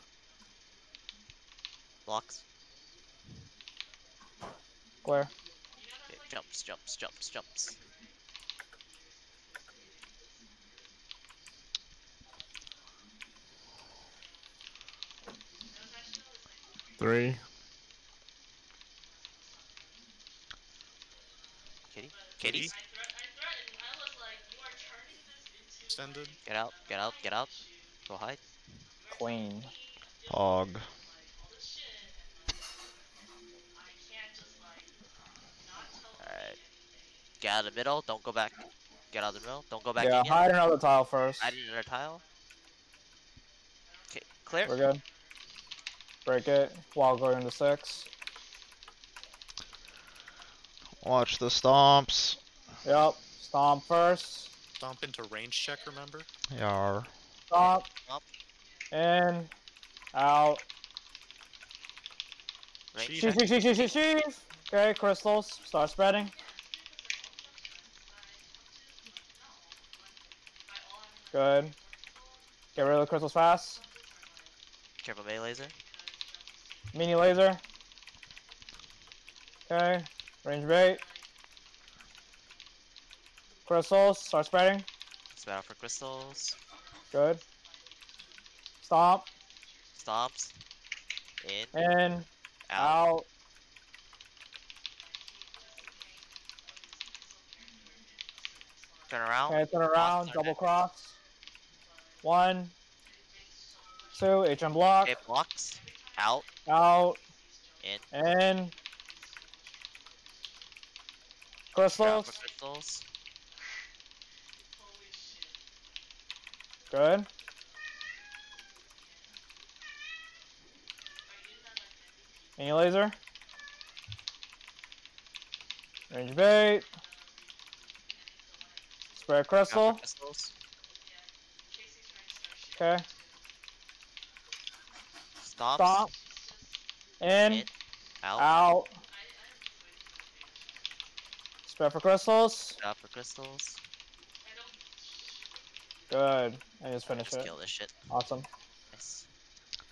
Blocks. Square. Okay, jumps, jumps, jumps, jumps. Three. Kitty? Kitty? Kitties? Extended. Get out, get out, get out. Go hide. Clean. Pog. Get out of the middle, don't go back. Get out of the middle, don't go back Yeah, in yet. hide another tile first. Hide in another tile. Okay, clear. We're good. Break it while going to six. Watch the stomps. Yep. Stomp first. Stomp into range check, remember? Yar. Stomp. Stomp. In. Out. Range Sheath. Sheath, sheath, sheath, sheath, sheath, sheath. Okay, crystals. Start spreading. Good. Get rid of the crystals fast. Triple melee laser. Mini laser. Okay. Range bait. Crystals. Start spreading. Spread out for crystals. Good. Stop. Stops. In. In. Out. Out. Turn around. Okay, turn around. Double cross. One. Two. HM block. It blocks. Out. Out. In. In. Crystals. crystals. Good. Mini laser. Range bait. Spray Spread crystal. crystals. Okay. Stomps. Stomp. In. In. Out. Out. Spread for crystals. Spread for crystals. Good. And just finish Just it. kill this shit. Awesome. Nice.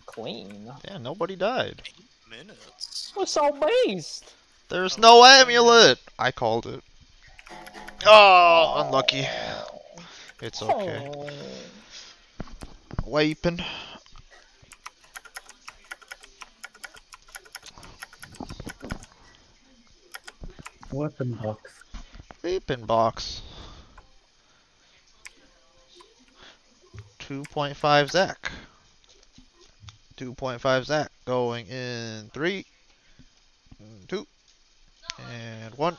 Clean. Yeah, nobody died. Minutes. We're so based. There's no amulet! I called it. Oh, unlucky. It's okay. Oh. Weapon. Weapon box. Weapon box. 2.5 Zac. 2.5 Zac going in 3, 2, and 1,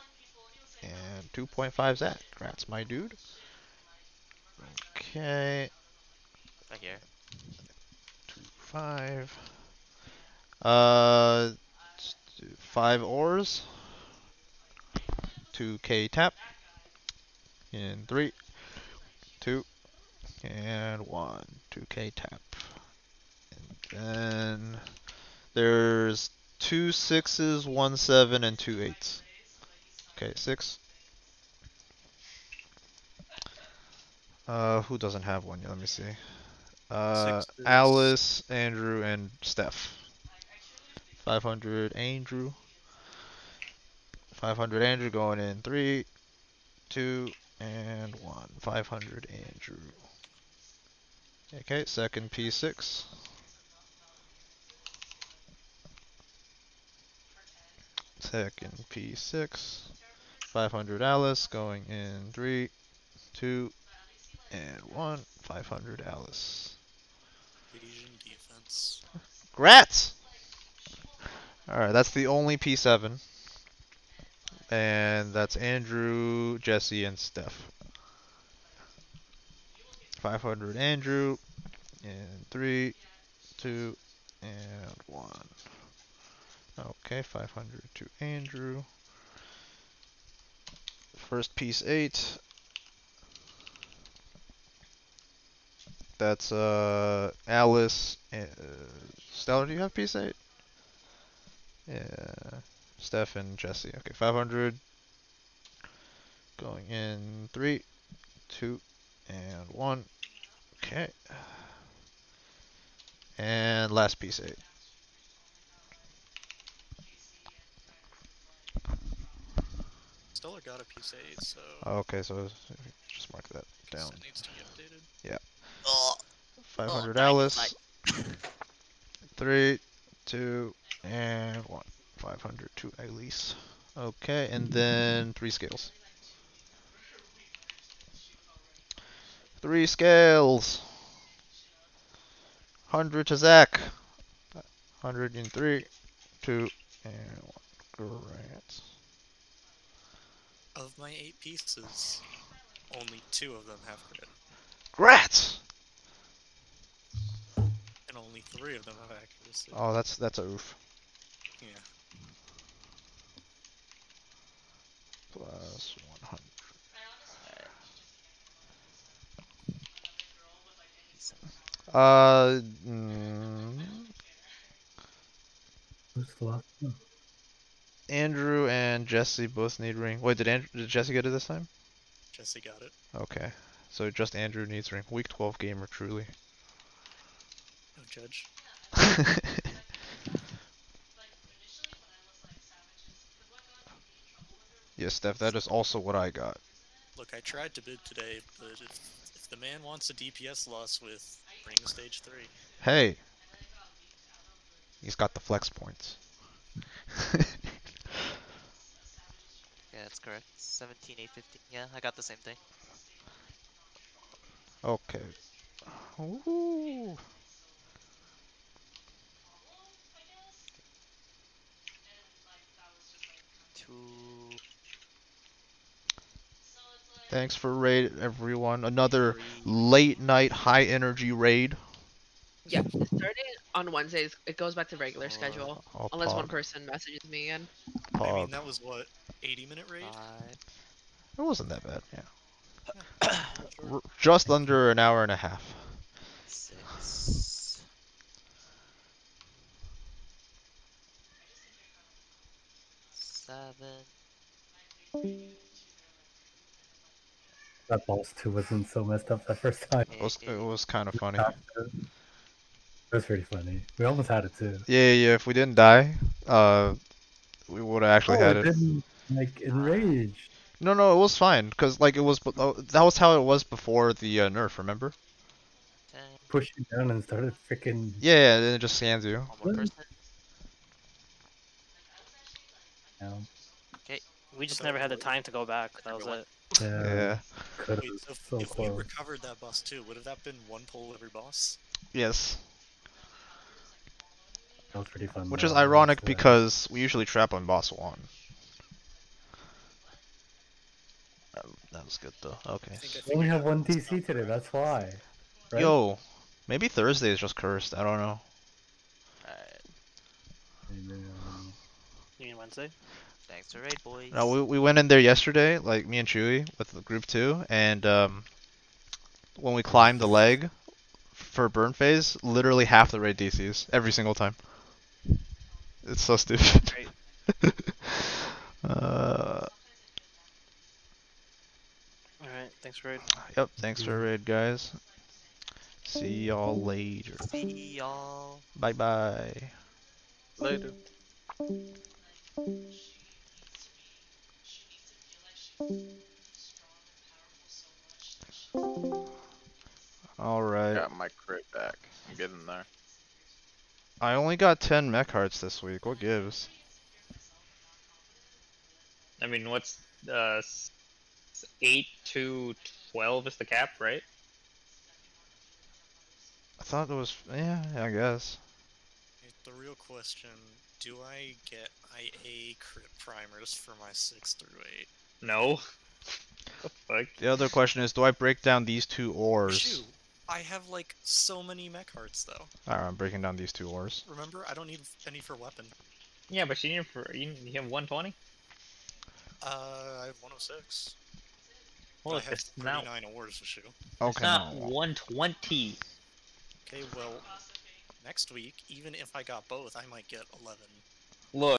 and 2.5 Zac. That's my dude. Okay, Right here. 5. Uh, 5 ores. 2k tap. In 3, 2, and 1. 2k tap. And then there's two sixes, one seven, and two eights. Okay, six. Uh, who doesn't have one yet? Let me see. Uh, Alice, Andrew, and Steph. 500 Andrew. 500 Andrew going in three, two, and one. 500 Andrew. Okay, second P6. Second P6. 500 Alice going in three, two, and one. 500 Alice. Grats! Alright, that's the only P7. And that's Andrew, Jesse, and Steph. 500 Andrew. And 3, 2, and 1. Okay, 500 to Andrew. First piece 8. That's uh, Alice. And, uh, Stellar, do you have piece 8? Yeah. Steph and Jesse. Okay, 500. Going in 3, 2, and 1. Okay. And last piece 8. Stellar got a piece 8, so... Okay, so just mark that down. Yeah. 500 oh, Alice. [laughs] Three, two, and one. 500 to Elise. Okay, and then three scales. Three scales. 100 to Zach. 103, 2, and 1. Grats. Of my 8 pieces, only 2 of them have grit. Grats! And only three of them have accuracy. Oh, that's that's a oof. Yeah. Plus 100. Uh, mm, Who's the last one? Andrew and Jesse both need ring. Wait, did Andrew, did Jesse get it this time? Jesse got it. Okay, so just Andrew needs ring. Week 12 gamer, truly. No judge. [laughs] yes, Steph, that is also what I got. Look, I tried to bid today, but if, if the man wants a DPS loss with ring stage three, Hey, he's got the flex points. [laughs] Yeah, that's correct. 17, 850. Yeah, I got the same thing. okay. Ooh. Two. Thanks for raid, everyone. Another late night high energy raid. Yep. Starting on Wednesdays, it goes back to regular Uh, schedule. Oh, Unless one person messages me again. I mean, that was what, 80 minute raid? Five. It wasn't that bad. Yeah, [coughs] Sure. Just under an hour and a half. Six. Seven. That boss two wasn't so messed up that first time. It was, it was kind of funny. It was pretty funny. We almost had it too. Yeah, yeah, yeah. If we didn't die, uh, we would have actually oh, had it it. didn't like enraged. No, no, it was fine because like it was. oh, That was how it was before the uh, nerf. Remember? Ten. Pushed you down and started freaking. Yeah, yeah. Then it just scans you. One more Really? person. down. We just never had the time to go back. That was it. Yeah. Yeah. Could Wait, have. so if, so if we recovered that boss too, would have that been one pull every boss? Yes. That was pretty fun. Which is ironic uh, because we usually trap on boss one. That, that was good though. Okay. I think I we only have one what's DC today. That's why. Right? Yo, maybe Thursday is just cursed. I don't know. Alright. And, You mean Wednesday? Thanks for raid, boys. No, we we went in there yesterday, like me and Chewy with the group two, and um, when we climbed the leg for burn phase, literally half the raid DCs every single time. It's so stupid. Great. [laughs] uh, Alright, thanks for raid. yep. Thanks for raid, guys. See y'all later. See y'all. Bye bye. Later. Alright. Got my crit back. I'm getting there. I only got 10 mech hearts this week. What gives? I mean, what's uh, eight to twelve is the cap, right? I thought it was. Yeah, I guess. The real question: Do I get IA crit primers for my six through eight? No. [laughs] the fuck? The other question is, do I break down these two ores? Shoot, I have like so many mech hearts though. Alright, I'm breaking down these two ores. Remember, I don't need any for weapon. Yeah, but you need for you, you have one twenty. Uh, I have 106. Well, I have it's not. 39 ores to shoot. It's Okay, not one twenty. Okay, well, next week, even if I got both, I might get 11. Look.